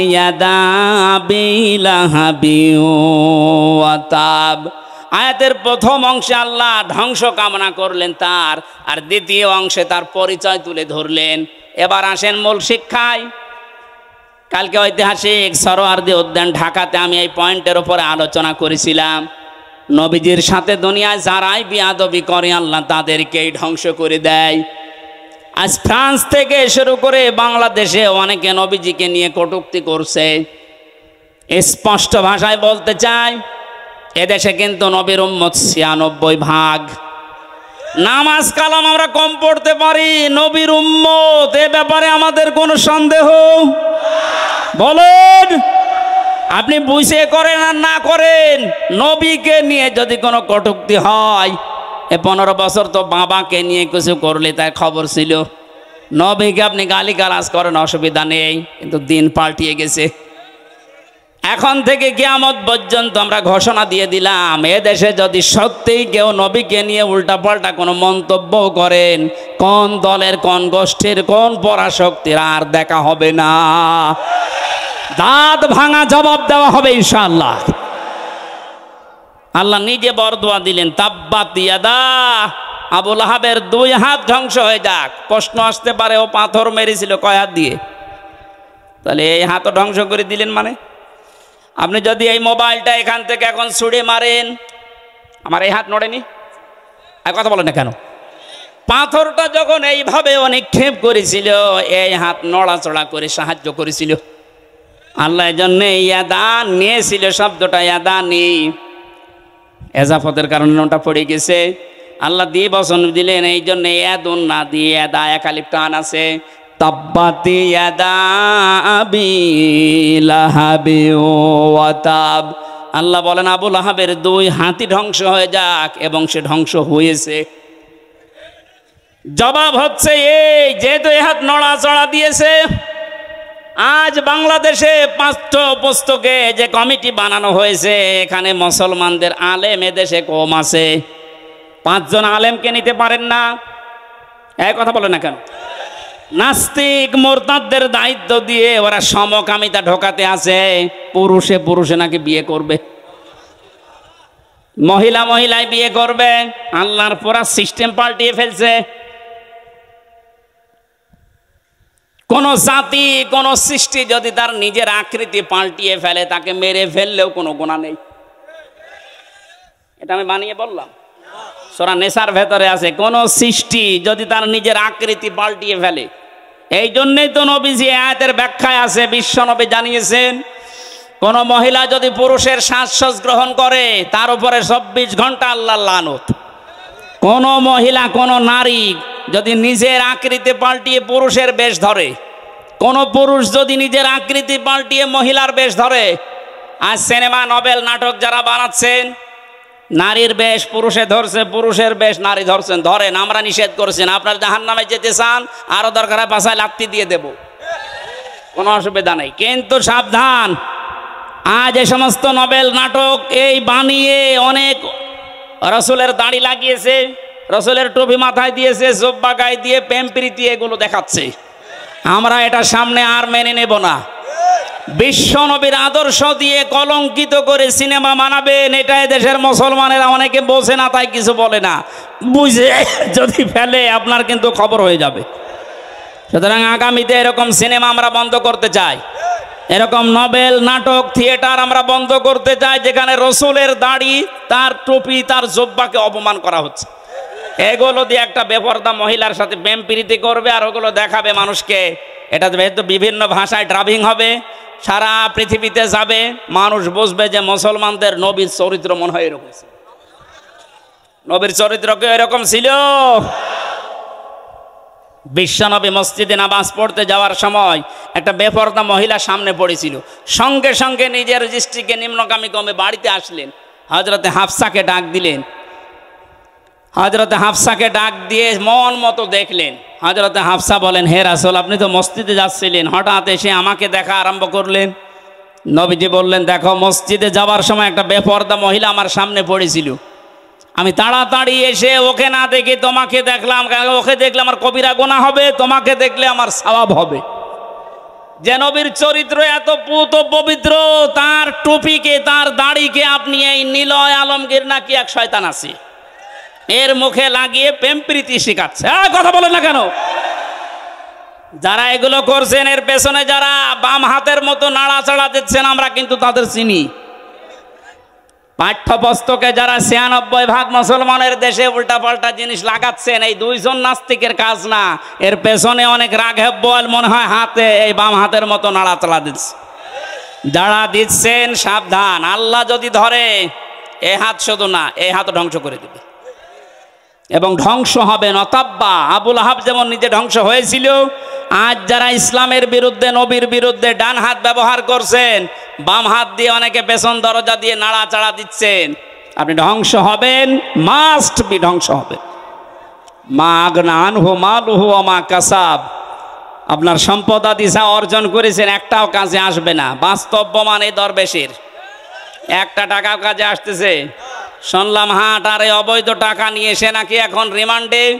Speaker 1: ওয়াতাব আয়াতের প্রথম অংশে আল্লাহ ধ্বংস কামনা করলেন তার, আর দ্বিতীয় অংশে তার পরিচয় তুলে ধরলেন। এবার আসেন মূল শিক্ষায়। কালকে ঐতিহাসিক সরোয়ারদি উদ্যান ঢাকাতে আমি এই পয়েন্টের ওপরে আলোচনা করেছিলাম। নবীজির সাথে দুনিয়ায় যারাই বিয়াদবি করে, আল্লাহ তাদেরকেই ধ্বংস করে দেয়। আজ ফ্রান্স থেকে শুরু করে বাংলাদেশে অনেকে নবীজিকে নিয়ে কটুক্তি করছে। স্পষ্ট ভাষায় বলতে চাই, এদেশে কিন্তু নবীর উম্মত ছিয়ানব্বই ভাগ। নামাজ কালাম আমরা কম পড়তে পারি, নবীর উম্মত, এ ব্যাপারে আমাদের কোনো সন্দেহ? বলেন, আপনি বুঝে করেন আর না করেন, নবীকে নিয়ে যদি কোনো কটুক্তি হয় এ পনেরো বছর তো বাবাকে নিয়ে কিছু করলে তাই খবর ছিল। নবীকে আপনি গালি গালাজ করেন, অসুবিধা নেই, কিন্তু দিন পাল্টিয়ে গেছে। এখন থেকে কিয়ামত পর্যন্ত আমরা ঘোষণা দিয়ে দিলাম, এ দেশে যদি সত্যিই কেউ নবীকে নিয়ে উল্টাপাল্টা কোনো মন্তব্য করেন, কোন দলের, কোন গোষ্ঠীর, কোন পরাশক্তির, আর দেখা হবে না। দাঁত ভাঙা জবাব দেওয়া হবে ইনশাআল্লাহ। আল্লাহ নিজে বরদোয়া দিলেন, তাব্বাত ইয়াদা। আবুল আহাবের দুই হাত ধ্বংস হয়ে যাক। প্রশ্ন আসতে পারে, ও পাথর মেরেছিল কয় হাত দিয়ে? তাহলে এই হাতও ধ্বংস করে দিলেন মানে? আপনি যদি এই মোবাইলটা এখান থেকে এখন ছুড়ে মারেন, আমার এই হাত নড়েনি? আর কথা বলেন না কেন? পাথরটা যখন এইভাবে অনেক অনিক্ষেপ করেছিল, এই হাত নড়াচড়া করে সাহায্য করেছিল। আল্লাহ জন্য ইয়াদা নিয়েছিল, শব্দটা ইয়াদানি এজাফতের কারণে ওটা পড়ে গেছে। আল্লাহ দিয়ে বসন দিলেন, এই জন্য না দিয়ে এদা একালিপ টান আছে। তাব্বাতি আবি লাহাবি আল্লাহ বলেন আবুল আহাবের দুই হাতি ধ্বংস হয়ে যাক এবং সে ধ্বংস হয়েছে। জবাব হচ্ছে এই, যেহেতু এ হাত নড়াচড়া দিয়েছে আজ বাংলাদেশে পাঁচট পুস্তকে যে কমিটি বানানো হয়েছে, এখানে মুসলমানদের আলেম এদেশে কম আছে। পাঁচজন আলেমকে নিতে পারেন না। এক কথা বলে না কেন? নাস্তিক মোরতাদের দায়িত্ব দিয়ে ওরা সমকামিতা ঢোকাতে আছে। পুরুষে পুরুষে নাকি বিয়ে করবে? মহিলা মহিলায় বিয়ে করবে। আল্লাহর পুরা সিস্টেম পাল্টিয়ে ফেলছে। কোন জাতি, কোন সৃষ্টি যদি তার নিজের আকৃতি পাল্টিয়ে ফেলে, তাকে মেরে ফেললেও কোনো গুণা নেই। এটা আমি বানিয়ে বললাম। সোরা নেশার ভেতরে আছে, কোন সৃষ্টি যদি তার নিজের আকৃতি পাল্টিয়ে ফেলে। এই জন্যই তো নবীজি আয়াতের ব্যাখ্যায় আছে বিশ্ব নবী জানিয়েছেন, কোন মহিলা যদি পুরুষের শ্বাস গ্রহণ করে, তার উপরে চব্বিশ ঘণ্টা আল্লাহ লানত। কোন মহিলা, কোন নারী যদি নিজের আকৃতি পাল্টিয়ে পুরুষের বেশ ধরে, কোন পুরুষ যদি নিজের আকৃতি পাল্টিয়ে মহিলার বেশ ধরে আর সিনেমা, নভেল, নাটক যারা বানাচ্ছেন, নারীর বেশ পুরুষে ধরছে, পুরুষের বেশ নারী ধরছেন, ধরেন, আমরা নিষেধ করছেন আপনার জাহান নামে যেতে চান, আরও দরকার হয় পাশায় লাত্তি দিয়ে দেব। কোনো অসুবিধা নেই, কিন্তু সাবধান। আজ এ সমস্ত নভেল, নাটক এই বানিয়ে অনেক রসুলের দাড়ি লাগিয়েছে, রসুলের টুপি মাথায় দিয়েছে, জব্বা গায়ে দিয়ে প্রেম প্রীতি এগুলো দেখাচ্ছে। আমরা এটা সামনে আর মেনে নেব না। বিশ্ব নবীর আদর্শ দিয়ে কলঙ্কিত করে সিনেমা মানাবেন এটা দেশের মুসলমানেরা অনেকে বোঝে না, তাই কিছু বলে না। বুঝে যদি ফেলে, আপনার কিন্তু খবর হয়ে যাবে। সুতরাং আগামীতে এরকম সিনেমা আমরা বন্ধ করতে চাই। এরকম নভেল নাটক, থিয়েটার আমরা বন্ধ করতে চাই, যেখানে রসুলের দাড়ি, তার টুপি, তার জব্বাকে অপমান করা হচ্ছে। এগুলো দিয়ে একটা বেপরদা মহিলার সাথে প্রেম প্রীতি করবে আর ওগুলো দেখাবে মানুষকে। এটা যেহেতু বিভিন্ন ভাষায় ড্রাভিং হবে, সারা পৃথিবীতে যাবে, মানুষ বুঝবে যে মুসলমানদের নবীর চরিত্র মনে হয় এরকম নবীর চরিত্র কি এরকম ছিল? বিশ্বনবী মসজিদে নামাজ পড়তে যাওয়ার সময় একটা বেপরদা মহিলা সামনে পড়েছিল। সঙ্গে সঙ্গে নিজের দৃষ্টিকে নিম্নগামী কমে বাড়িতে আসলেন। হজরতে হাফসাকে ডাক দিলেন। হজরতে হাফসাকে ডাক দিয়ে মন মতো দেখলেন। হজরতে হাফসা বলেন, হে রাসল, আপনি তো মসজিদে যাচ্ছিলেন। হঠাৎ এসে আমাকে দেখা আরম্ভ করলেন। নবীজি বললেন, দেখো, মসজিদে যাওয়ার সময় একটা বেপর্দা মহিলা আমার সামনে পড়েছিল। আমি তাড়াতাড়ি এসে ওকে না দেখে তোমাকে দেখলাম ওকে দেখলে আমার কবিরা গোনা হবে, তোমাকে দেখলে আমার স্বভাব হবে। যে নবীর চরিত্র এত পুত পবিত্র, তার টুপিকে, তার দাড়িকে আপনি এই নিলয় আলমগীর নাকি এক শয়তান আছে? এর মুখে লাগিয়ে প্রেম প্রীতি শিখাচ্ছে। কথা বলেন না কেন? যারা এগুলো করছেন, এর পেছনে যারা বাম হাতের মতো নাড়াচাড়া দিচ্ছেন, আমরা কিন্তু তাদের চিনি। পাঠ্যপুস্তকে যারা ছিয়ানব্বই ভাগ মুসলমানের দেশে উল্টাপাল্টা জিনিস লাগাচ্ছেন, এই দুইজন নাস্তিকের কাজ না। এর পেছনে অনেক রাঘেব বল মনে হয় হাতে, এই বাম হাতের মতো নাড়াচাড়া দিচ্ছে। যারা দিচ্ছেন, সাবধান। আল্লাহ যদি ধরে, এ হাত শুধু না, এ হাত ধ্বংস করে দেবে। এবং ধ্বংস হবে নতাব্বা। আবুল আহাব যেমন নিজে ধ্বংস হয়েছিল, আজ যারা ইসলামের বিরুদ্ধে, নবীর বিরুদ্ধে ডান হাত ব্যবহার করছেন, বাম হাত দিয়ে অনেকে পেছন দরজা দিয়ে নাড়াচাড়া দিচ্ছেন, আপনি ধ্বংস হবেন মাস্ট বি ধ্বংস হবে কাসাব। আপনার সম্পদ আদি যা অর্জন করেছেন, একটাও কাজে আসবে না। বাস্তব প্রমাণ এই দরবেশের। একটা টাকাও কাজে আসতেছে। শুনলাম হাট আর অবৈধ টাকা নিয়ে এসে নাকি এখন রিমান্ডে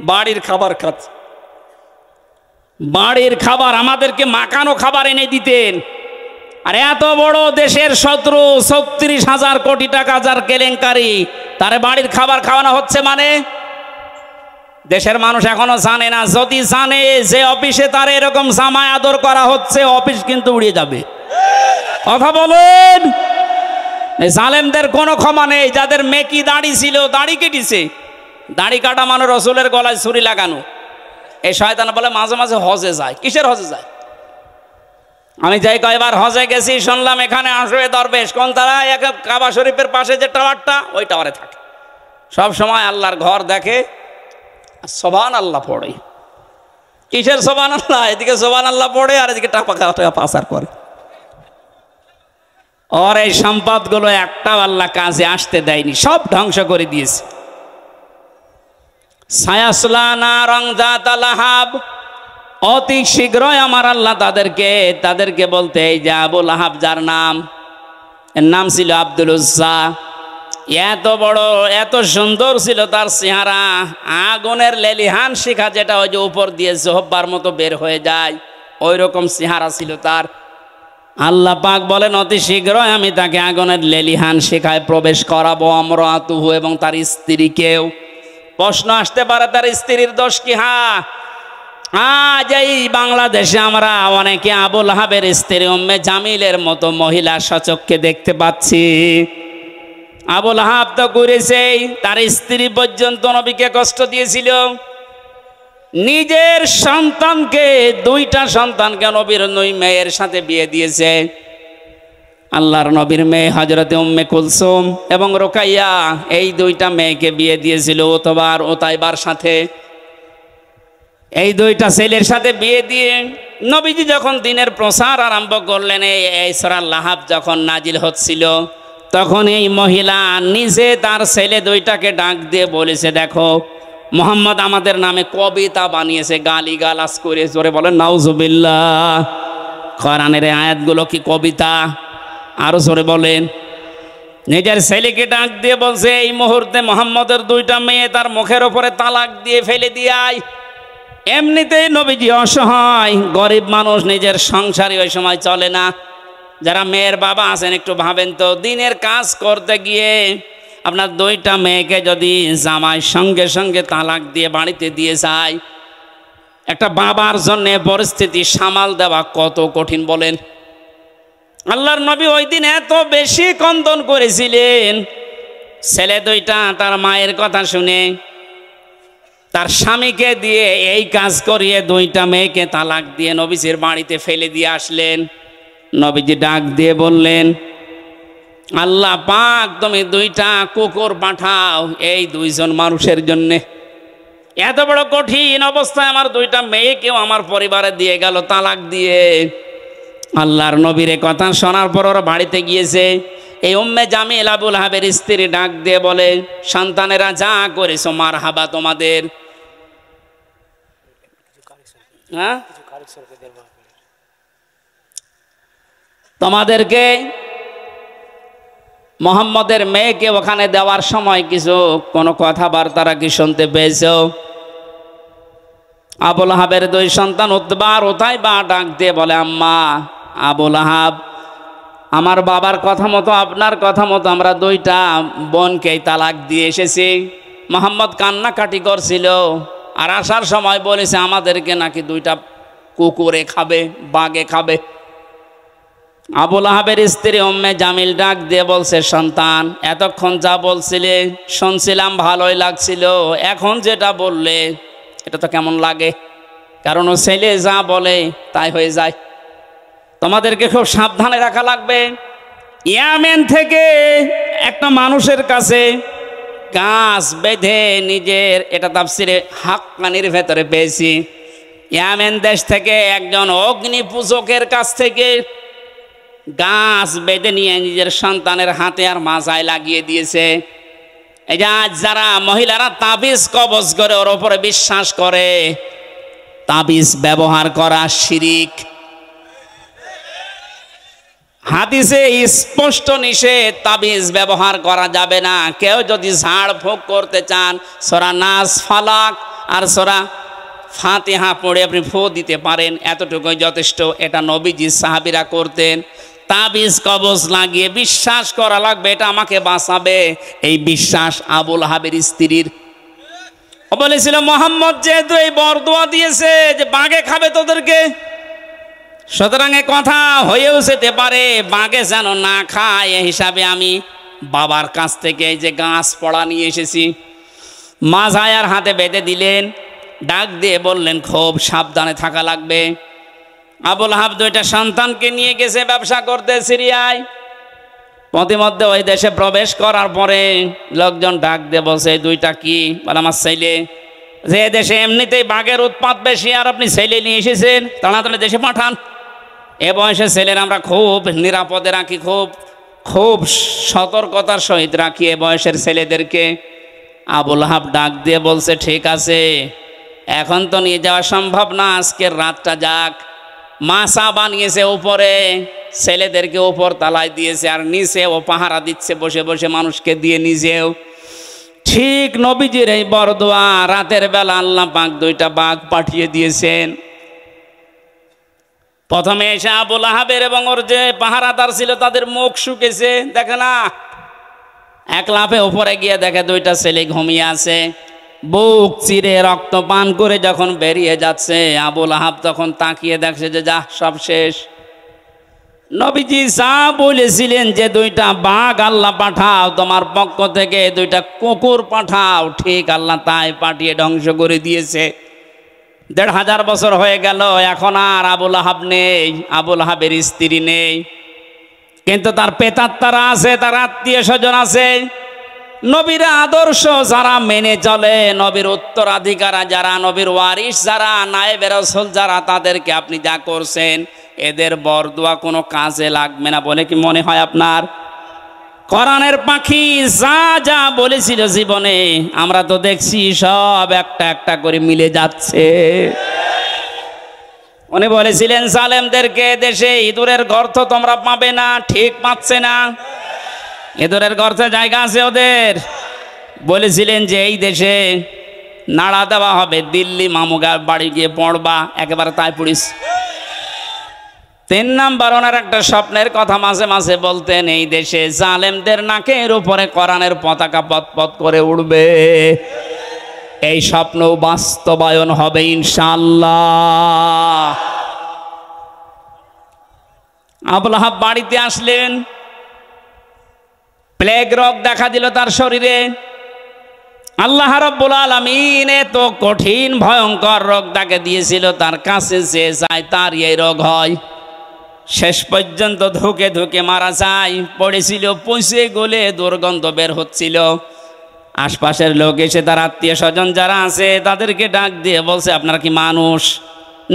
Speaker 1: বাড়ির খাবার খাচ্ছে। বাড়ির খাবার, আমাদেরকে মাকানো খাবার এনে দিতেন। আর এত বড় দেশের শত্রু, ছত্রিশ হাজার কোটি টাকা যার কেলেঙ্কারি, তারে বাড়ির খাবার খাওয়ানো হচ্ছে মানে? দেশের মানুষ এখনও জানে না, যদি জানে যে অফিসে তার এরকম জামায় আদর করা হচ্ছে, অফিস কিন্তু উড়িয়ে যাবে। কথা বলুন! জালেমদের কোনো ক্ষমা নেই, যাদের মেকি দাড়ি ছিল দাড়ি কেটেছে। দাড়ি কাটা মানে রসুলের গলায় ছুরি লাগানো। এই শয়তান বলে, মাঝে মাঝে হজে যায়। কিসের হজে যায়? আমি যাই কয়বার হজে গেছি, শুনলাম এখানে আসবে দরবেশ। কোন তারা? এক কাবা শরীফের পাশে যে টাওয়ারটা, ওই টাওয়ারে থাকে। সব সময় আল্লাহর ঘর দেখে সোবান আল্লাহ পড়ে। কিসের সোবান আল্লাহ এদিকে সোবান আল্লাহ পড়ে, আর এদিকে টাপা টাকা পাচার করে। ওর এই সম্পদগুলো একটাও আল্লাহ কাজে আসতে দেয়নি, সব ধ্বংস করে দিয়েছে। সায়াসলানা রংজাত আলাহাব অতি শীঘ্রই আমার আল্লাহ তাদেরকে তাদেরকে বলতে, এই যে আবুল আহাব যার নাম, এর নাম ছিল আব্দুল উজ্জা। এত বড়, এত সুন্দর ছিল তার চেহারা, আগুনের লেলিহান শিখা যেটা ওই যে উপর দিয়ে জহব্বার মতো বের হয়ে যায় ওই রকম চেহারা ছিল তার। আল্লাহ পাক বলেন, অতি শীঘ্রই আমি তাকে আগুনের লেলিহান শিখায় প্রবেশ করাবো, আমরা আতুহু এবং তার স্ত্রীকেও। প্রশ্ন আসতে পারে, তার স্ত্রীর দোষ কি? হা, আজ এই বাংলাদেশে আমরা অনেকে আবুল হাবের স্ত্রী উম্মে জামিলের মতো মহিলা সচককে দেখতে পাচ্ছি। আবুল হাব তো করেছেই তার স্ত্রী পর্যন্ত নবীকে কষ্ট দিয়েছিল। নিজের সন্তানকে, দুইটা সন্তানকে নবীর নই মেয়ের সাথে বিয়ে দিয়েছে। আল্লাহর নবীর মেয়ে হজরতে উম্মে কুলসুম এবং রোকাইয়া এই দুইটা মেয়েকে বিয়ে দিয়েছিল ওতবার তাইবার সাথে। এই দুইটা ছেলের সাথে বিয়ে দিয়ে নবীজি যখন দিনের প্রসার আরম্ভ করলেন, এই এই সরাল লাহাব যখন নাজিল হচ্ছিল, তখন এই মহিলা নিজে তার ছেলে দুইটাকে ডাক দিয়ে বলেছে, দেখো মোহাম্মদ আমাদের নামে কবিতা বানিয়েছে গালি গালাস করে জোরে বলেন, নাউজুবিল্লাহ। কোরআনের আয়াতগুলো কি কবিতা? আরও জোরে বলেন। নিজের ছেলেকে ডাক দিয়ে বলছে, এই মুহূর্তে মোহাম্মদের দুইটা মেয়ে তার মুখের ওপরে তালাক দিয়ে ফেলে দিয়ে আয়। এমনিতেই নবীজি অসহায়, গরিব মানুষ, নিজের সংসারই ওই সময় চলে না। যারা মেয়ের বাবা আছেন, একটু ভাবেন তো, দিনের কাজ করতে গিয়ে আপনার দুইটা মেয়েকে যদি জামাই সঙ্গে সঙ্গে তালাক দিয়ে বাড়িতে দিয়ে যায়, একটা বাবার জন্য পরিস্থিতি সামাল দেওয়া কত কঠিন বলেন। আল্লাহর নবী ওই দিন এত বেশি কন্দন করেছিলেন। ছেলে দুইটা তার মায়ের কথা শুনে, তার স্বামীকে দিয়ে এই কাজ করিয়ে দুইটা মেয়েকে তালাক দিয়ে নবীজির বাড়িতে ফেলে দিয়ে আসলেন। নবীজি ডাক দিয়ে বললেন আল্লাহ পাক তুমি দুইটা কুকুর পাঠাও এই দুইজন মানুষের জন্যে। এত বড় কঠিন অবস্থায় আমার দুইটা মেয়েকেও আমার পরিবারে দিয়ে গেল তালাক দিয়ে। আল্লাহর নবীর কথা শোনার পর ওরা বাড়িতে গিয়েছে। এই উম্মে জামিল আবুল হাবের স্ত্রী ডাক দিয়ে বলে, সন্তানেরা যা করেছ মার হাবা তোমাদের। হ্যাঁ? তোমাদেরকে মোহাম্মদের মেয়েকে ওখানে দেওয়ার সময় কিছু কোনো কথাবার্তারা কি শুনতে পেয়েছ? আবুল হাবের দুই সন্তান উদ্বার ওথায় বা ডাক দিয়ে বলে, আম্মা, আবুল হাব আমার বাবার কথা মতো, আপনার কথা মতো আমরা দুইটা বোনকে তালাক দিয়ে এসেছি। মোহাম্মদ কান্নাকাটি করছিল আর আসার সময় বলেছে, আমাদেরকে নাকি দুইটা কুকুরে খাবে, বাঘে খাবে। আবুল আহাবের স্ত্রী অম্মে জামিল ডাক দিয়ে বলছে, সন্তান, এতক্ষণ যা বলছিলে শুনছিলাম, ভালোই লাগছিল। এখন যেটা বললে, এটা তো কেমন লাগে? কারণ ও ছেলে যা বলে, তাই হয়ে যায়। তোমাদেরকে খুব সাবধানে রাখা লাগবে। ইয়ামেন থেকে একটা মানুষের কাছে গাছ বেঁধে নিজের, এটা তাফসিরে হাক্কানির ভেতরে পেয়েছি। ইয়ামেন দেশ থেকে একজন অগ্নি পূজকের কাছ থেকে গাছ বেঁধে নিয়ে নিজের সন্তানের হাতে আর মাজায় লাগিয়ে দিয়েছে। এই যে আজ যারা মহিলারা তাবিজ কবজ করে ওর ওপরে বিশ্বাস করে, তাবিজ ব্যবহার করা শিরিক। হাদিসে স্পষ্ট নিষেধ, তাবিজ ব্যবহার করা যাবে না। কেউ যদি ঝাড় ফুঁক করতে চান, সোরা নাস ফালাক আর সরা সোরা ফাতেহা পড়ে আপনি ফু দিতে পারেন, এতটুকুই যথেষ্ট। এটা নবীজি সাহাবিরা করতেন। তাবিজ কবজ লাগিয়ে বিশ্বাস করা লাগবে, এটা আমাকে বাঁচাবে। এই বিশ্বাস আবুল হাবের স্ত্রীর। বলেছিল, মোহাম্মদ যেহেতু এই বরদোয়া দিয়েছে যে বাঘে খাবে তোদেরকে, সুতরাং কথা হয়েও যেতে পারে, বাঘে যেন না খায়, এ হিসাবে আমি বাবার কাছ থেকে এই যে গাছ পড়া নিয়ে এসেছি, মাঝায়ার হাতে বেঁধে দিলেন, ডাক দিয়ে বললেন, খুব সাবধানে থাকা লাগবে। আবুল হাব দুইটা সন্তানকে নিয়ে গেছে ব্যবসা করতে সিরিয়ায়। প্রতিমধ্যে ওই দেশে প্রবেশ করার পরে লোকজন ডাক দিয়ে বলছে দুইটা কি? বলে, আমার ছেলে। যে দেশে এমনিতেই বাঘের উৎপাত বেশি, আর আপনি ছেলে নিয়ে এসেছেন, তাড়াতাড়ি দেশে পাঠান। এ বয়সে ছেলের আমরা খুব নিরাপদে রাখি, খুব খুব সতর্কতার সহিত রাখি এ বয়সের ছেলেদেরকে। আবুল হাব ডাক দিয়ে বলছে, ঠিক আছে, এখন তো নিয়ে যাওয়া সম্ভব না, আজকের রাতটা যাক। মাসা বানিয়েছে উপরে, ছেলেদেরকে উপর তালায় দিয়েছে আর নিচে ও পাহারা দিচ্ছে বসে বসে মানুষকে দিয়ে নিজেও। ঠিক নবীজির এই বরদোয়া রাতের বেলা আল্লাহ পাক দুইটা বাঘ পাঠিয়ে দিয়েছেন। প্রথমে এসে আবুল আহাবের এবং ওর যে পাহারাদার ছিল তাদের মুখ শুকেছে, দেখে না? এক লাফে উপরে গিয়ে দেখে দুইটা ছেলে ঘুমিয়ে আছে। বুক চিরে রক্ত পান করে যখন বেরিয়ে যাচ্ছে, আবুল আহাব তখন তাকিয়ে দেখছে যে যা সব শেষ। নবীজি যা বলেছিলেন যে, দুইটা বাঘ আল্লাহ পাঠাও, তোমার পক্ষ থেকে দুইটা কুকুর পাঠাও। ঠিক আল্লাহ তাই পাঠিয়ে ধ্বংস করে দিয়েছে। দেড় হাজার বছর হয়ে গেল, এখন আর আবুল আহাব নেই, আবুল আহাবের স্ত্রী নেই। কিন্তু তার পেতাত্তারা আছে, তার আত্মীয় স্বজন আছে। নবীর আদর্শ যারা মেনে চলে, নবীর উত্তরাধিকারা, যারা নবীর ওয়ারিস যারা নায়েব রসল, যারা তাদেরকে আপনি যা করছেন, এদের বরদোয়া কোনো কাজে লাগবে না বলে কি মনে হয় আপনার? কোরআনের পাখি যা যা বলেছিল জীবনে, আমরা তো দেখছি সব একটা একটা করে মিলে যাচ্ছে। উনি বলেছিলেন সালেমদেরকে দেশে ইঁদুরের গর্ত তোমরা পাবে না, ঠিক পাচ্ছে না। ইঁদুরের গর্তে জায়গা আছে ওদের। বলেছিলেন যে এই দেশে নাড়া দেওয়া হবে, দিল্লি মামুগার বাড়ি গিয়ে পড়বা, একেবারে তাই পুলিশ তিন নাম্বার ওনার একটা স্বপ্নের কথা মাঝে মাঝে বলতেন, এই দেশে জালেমদের নাকের উপরে কোরআনের পতাকা পথ পথ করে উঠবে এই স্বপ্ন বাস্তবায়ন হবে ইনশাল্লাহ আবুল বাড়িতে আসলেন প্লেগ রোগ দেখা দিল তার শরীরে। আল্লাহ রব্বুল আলমিন এত কঠিন, ভয়ঙ্কর রোগ তাকে দিয়েছিল, তার কাছে যে যায় তার এই রোগ হয়। শেষ পর্যন্ত ধুকে ধুকে মারা যায়, পড়েছিল পৌঁছে গলে দুর্গন্ধ বের হচ্ছিল। আশপাশের লোক এসে, তার আত্মীয় স্বজন যারা আছে, তাদেরকে ডাক দিয়ে বলছে, আপনার কি মানুষ?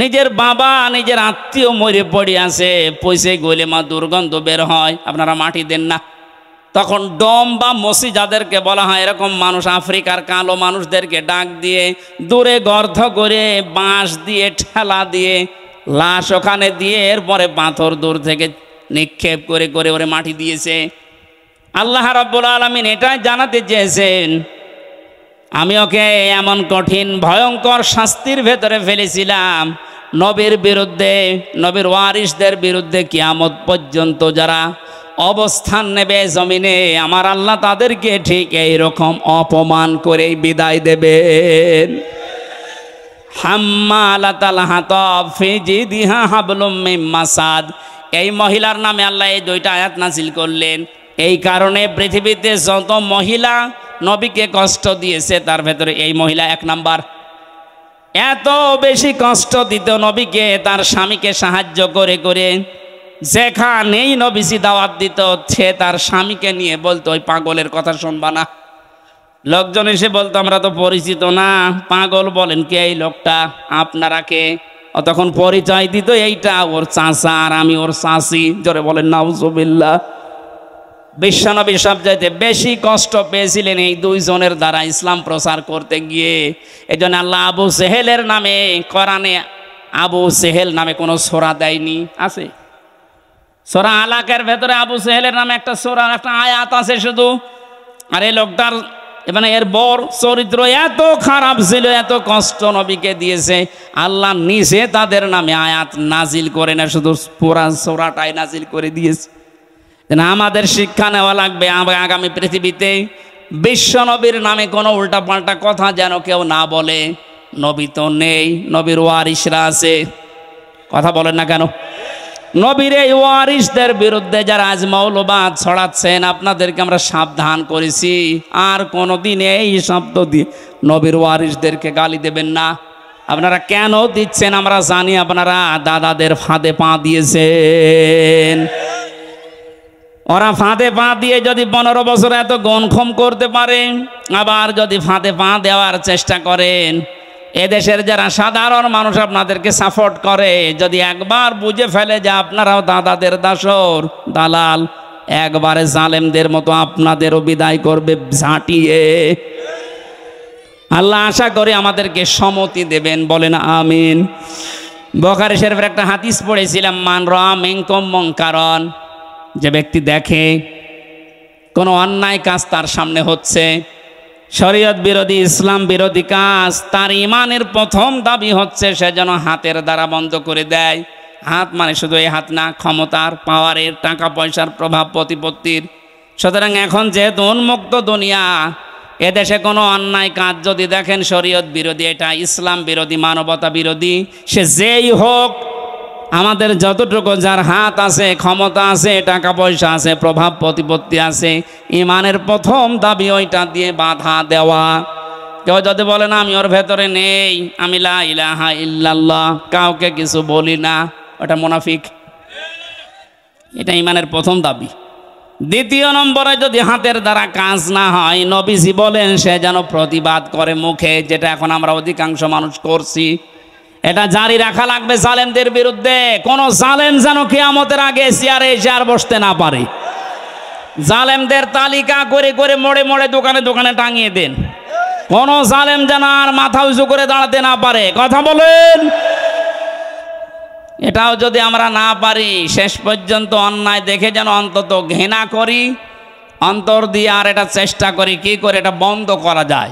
Speaker 1: নিজের বাবা, নিজের আত্মীয় মরে পড়ে আছে পয়সে গলে মা দুর্গন্ধ বের হয়, আপনারা মাটি দেন না। তখন ডম বা মসি যাদেরকে বলা হয়, এরকম মানুষ, আফ্রিকার কালো মানুষদেরকে ডাক দিয়ে দূরে গর্ধ করে বাঁশ দিয়ে, ঠেলা দিয়ে, লাশ ওখানে দিয়ে, এরপরে পাথর দূর থেকে নিক্ষেপ করে করে ওরে মাটি দিয়েছে। আল্লাহ রব্বুল আলমিন এটাই জানাতে চেয়েছেন, আমি ওকে এমন কঠিন, ভয়ঙ্কর শাস্তির ভেতরে ফেলেছিলাম। নবীর বিরুদ্ধে, নবীর ওয়ারিসদের বিরুদ্ধে কিয়ামত পর্যন্ত যারা অবস্থান নেবে জমিনে, আমার আল্লাহ তাদেরকে ঠিক এই রকম অপমান করেই বিদায় দেবেন। ফিজি দিহা এই মহিলার নামে আল্লাহ এই দুইটা আয়াত নাজিল করলেন। এই কারণে পৃথিবীতে যত মহিলা নবীকে কষ্ট দিয়েছে, তার ভেতরে এই মহিলা এক নাম্বার। এত বেশি কষ্ট দিত নবীকে, তার স্বামীকে সাহায্য করে করে যেখানেই নবীজি দাওয়াত দিত, সে তার স্বামীকে নিয়ে বলতো, ওই পাগলের কথা শুনবা না। লোকজন এসে বলতো, আমরা তো পরিচিত না। পাগল বলেন, কে এই লোকটা? আপনারা কে? তখন পরিচয় দিত, এইটা ওর চাষা আর আমি ওর চাষি জোরে বলেন, নাউজুবিল্লাহ। বিশ্বনবী সব যাইতে বেশি কষ্ট পেয়েছিলেন এই দুইজনের দ্বারা ইসলাম প্রচার করতে গিয়ে। এই জন্য আল্লাহ আবু সেহেলের নামে, কোরআনে আবু সেহেল নামে কোনো সোরা দেয়নি। আছে? সোরা আলাকের ভেতরে আবু সেহেলের নামে একটা সোরা, একটা আয়াত আছে শুধু। আর এই লোকটার মানে এর বর চরিত্র এত খারাপ ছিল, এত কষ্ট নবীকে দিয়েছে। আল্লাহ নিজে তাদের নামে আয়াত নাজিল করে না, শুধু পুরা সোরাটাই নাজিল করে দিয়েছে। আমাদের শিক্ষা নেওয়া লাগবে আগামী পৃথিবীতে বিশ্ব নবীর নামে কোনো উল্টাপাল্টা কথা যেন কেউ না বলে। নবী তো নেই, নবীর ওয়ারিসরা আছে। কথা বলেন না কেন? নবীর এই ওয়ারিসদের বিরুদ্ধে যারা আজ মৌলবাদ ছড়াচ্ছেন, আপনাদেরকে আমরা সাবধান করেছি। আর কোনোদিন এই শব্দ দিয়ে নবীর ওয়ারিসদেরকে গালি দেবেন না। আপনারা কেন দিচ্ছেন আমরা জানি, আপনারা দাদাদের ফাঁদে পা দিয়েছেন। ওরা ফাঁদে পা দিয়ে যদি পনেরো বছর এত গনক্ষম করতে পারে, আবার যদি ফাঁদে পা দেওয়ার চেষ্টা করেন এদেশের যারা সাধারণ মানুষ আপনাদেরকে সাপোর্ট করে, যদি একবার বুঝে ফেলে যে আপনারাও দাদাদের দাসর, দালাল, একবারে জালেমদের মতো আপনাদেরও বিদায় করবে ঝাঁটিয়ে। আল্লাহ আশা করে আমাদেরকে সমতি দেবেন, বলেন আমিন। বখারে শরীফের একটা হাতিস পড়েছিলাম, মান রাম এঙ্কম কারণ যে ব্যক্তি দেখে কোনো অন্যায় কাজ তার সামনে হচ্ছে শরীয়ত বিরোধী, ইসলাম বিরোধী কাজ, তার ইমানের প্রথম দাবি হচ্ছে সে যেন হাতের দ্বারা বন্ধ করে দেয়। হাত মানে শুধু এই হাত না, ক্ষমতার, পাওয়ারের টাকা পয়সার প্রভাব, প্রতিপত্তির। সুতরাং এখন যেহেতু উন্মুক্ত দুনিয়া, এদেশে কোনো অন্যায় কাজ যদি দেখেন, শরীয়ত বিরোধী, এটা ইসলাম বিরোধী, মানবতা বিরোধী, সে যেই হোক আমাদের যতটুকু যার হাত আছে, ক্ষমতা আছে, টাকা পয়সা আছে, প্রভাব প্রতিপত্তি আছে, ইমানের প্রথম দাবি ওইটা দিয়ে বাধা দেওয়া। কেউ যদি বলে, না, আমি ওর ভেতরে নেই, আমি লা ইলাহা ইল্লাল্লাহ, কাউকে কিছু বলি না। ওটা মুনাফিক। এটা ইমানের প্রথম দাবি। দ্বিতীয় নম্বরে যদি হাতের দ্বারা কাজ না হয়, নবীজি বলেন, সে যেন প্রতিবাদ করে মুখে, যেটা এখন আমরা অধিকাংশ মানুষ করছি। এটা জারি রাখা লাগবে জালেমদের বিরুদ্ধে। কোন জালেম যেন কেয়ামতের আগে চেয়ারে আর বসতে না পারে। জালেমদের তালিকা করে করে মোড়ে মোড়ে দোকানে দোকানে টাঙিয়ে দেন। কোন জালেম যেন আর মাথা উঁচু করে দাঁড়াতে না পারে। কথা বলেন। এটাও যদি আমরা না পারি, শেষ পর্যন্ত অন্যায় দেখে যেন অন্তত ঘৃণা করি, অন্তর দিয়ে আর এটা চেষ্টা করি, কি করে এটা বন্ধ করা যায়?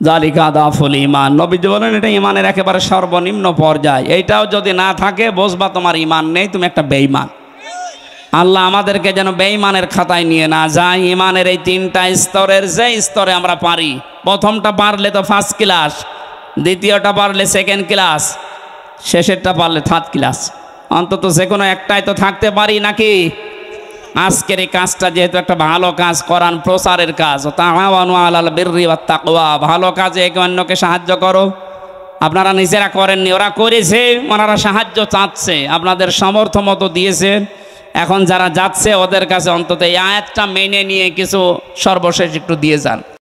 Speaker 1: জালিকা দাফুল ইমান নবীজি বলেন, এটা ইমানের একেবারে সর্বনিম্ন পর্যায়। এইটাও যদি না থাকে বসবা তোমার ইমান নেই, তুমি একটা বেঈমান। আল্লাহ আমাদেরকে যেন বেঈমানের খাতায় নিয়ে না যায়। ইমানের এই তিনটা স্তরের যে স্তরে আমরা পারি, প্রথমটা পারলে তো ফার্স্ট ক্লাস দ্বিতীয়টা পারলে সেকেন্ড ক্লাস শেষেরটা পারলে থার্ড ক্লাস অন্তত যে কোনো একটাই তো থাকতে পারি নাকি? আজকের এই কাজটা যেহেতু একটা ভালো কাজ করান প্রচারের কাজ ভালো কাজে একে অন্যকে সাহায্য করো। আপনারা নিজেরা করেননি, ওরা করেছে, ওনারা সাহায্য চাচ্ছে, আপনাদের সমর্থ মতো দিয়েছেন এখন যারা যাচ্ছে, ওদের কাছে অন্তত এই আয়াতটা মেনে নিয়ে কিছু সর্বশেষ একটু দিয়ে যান।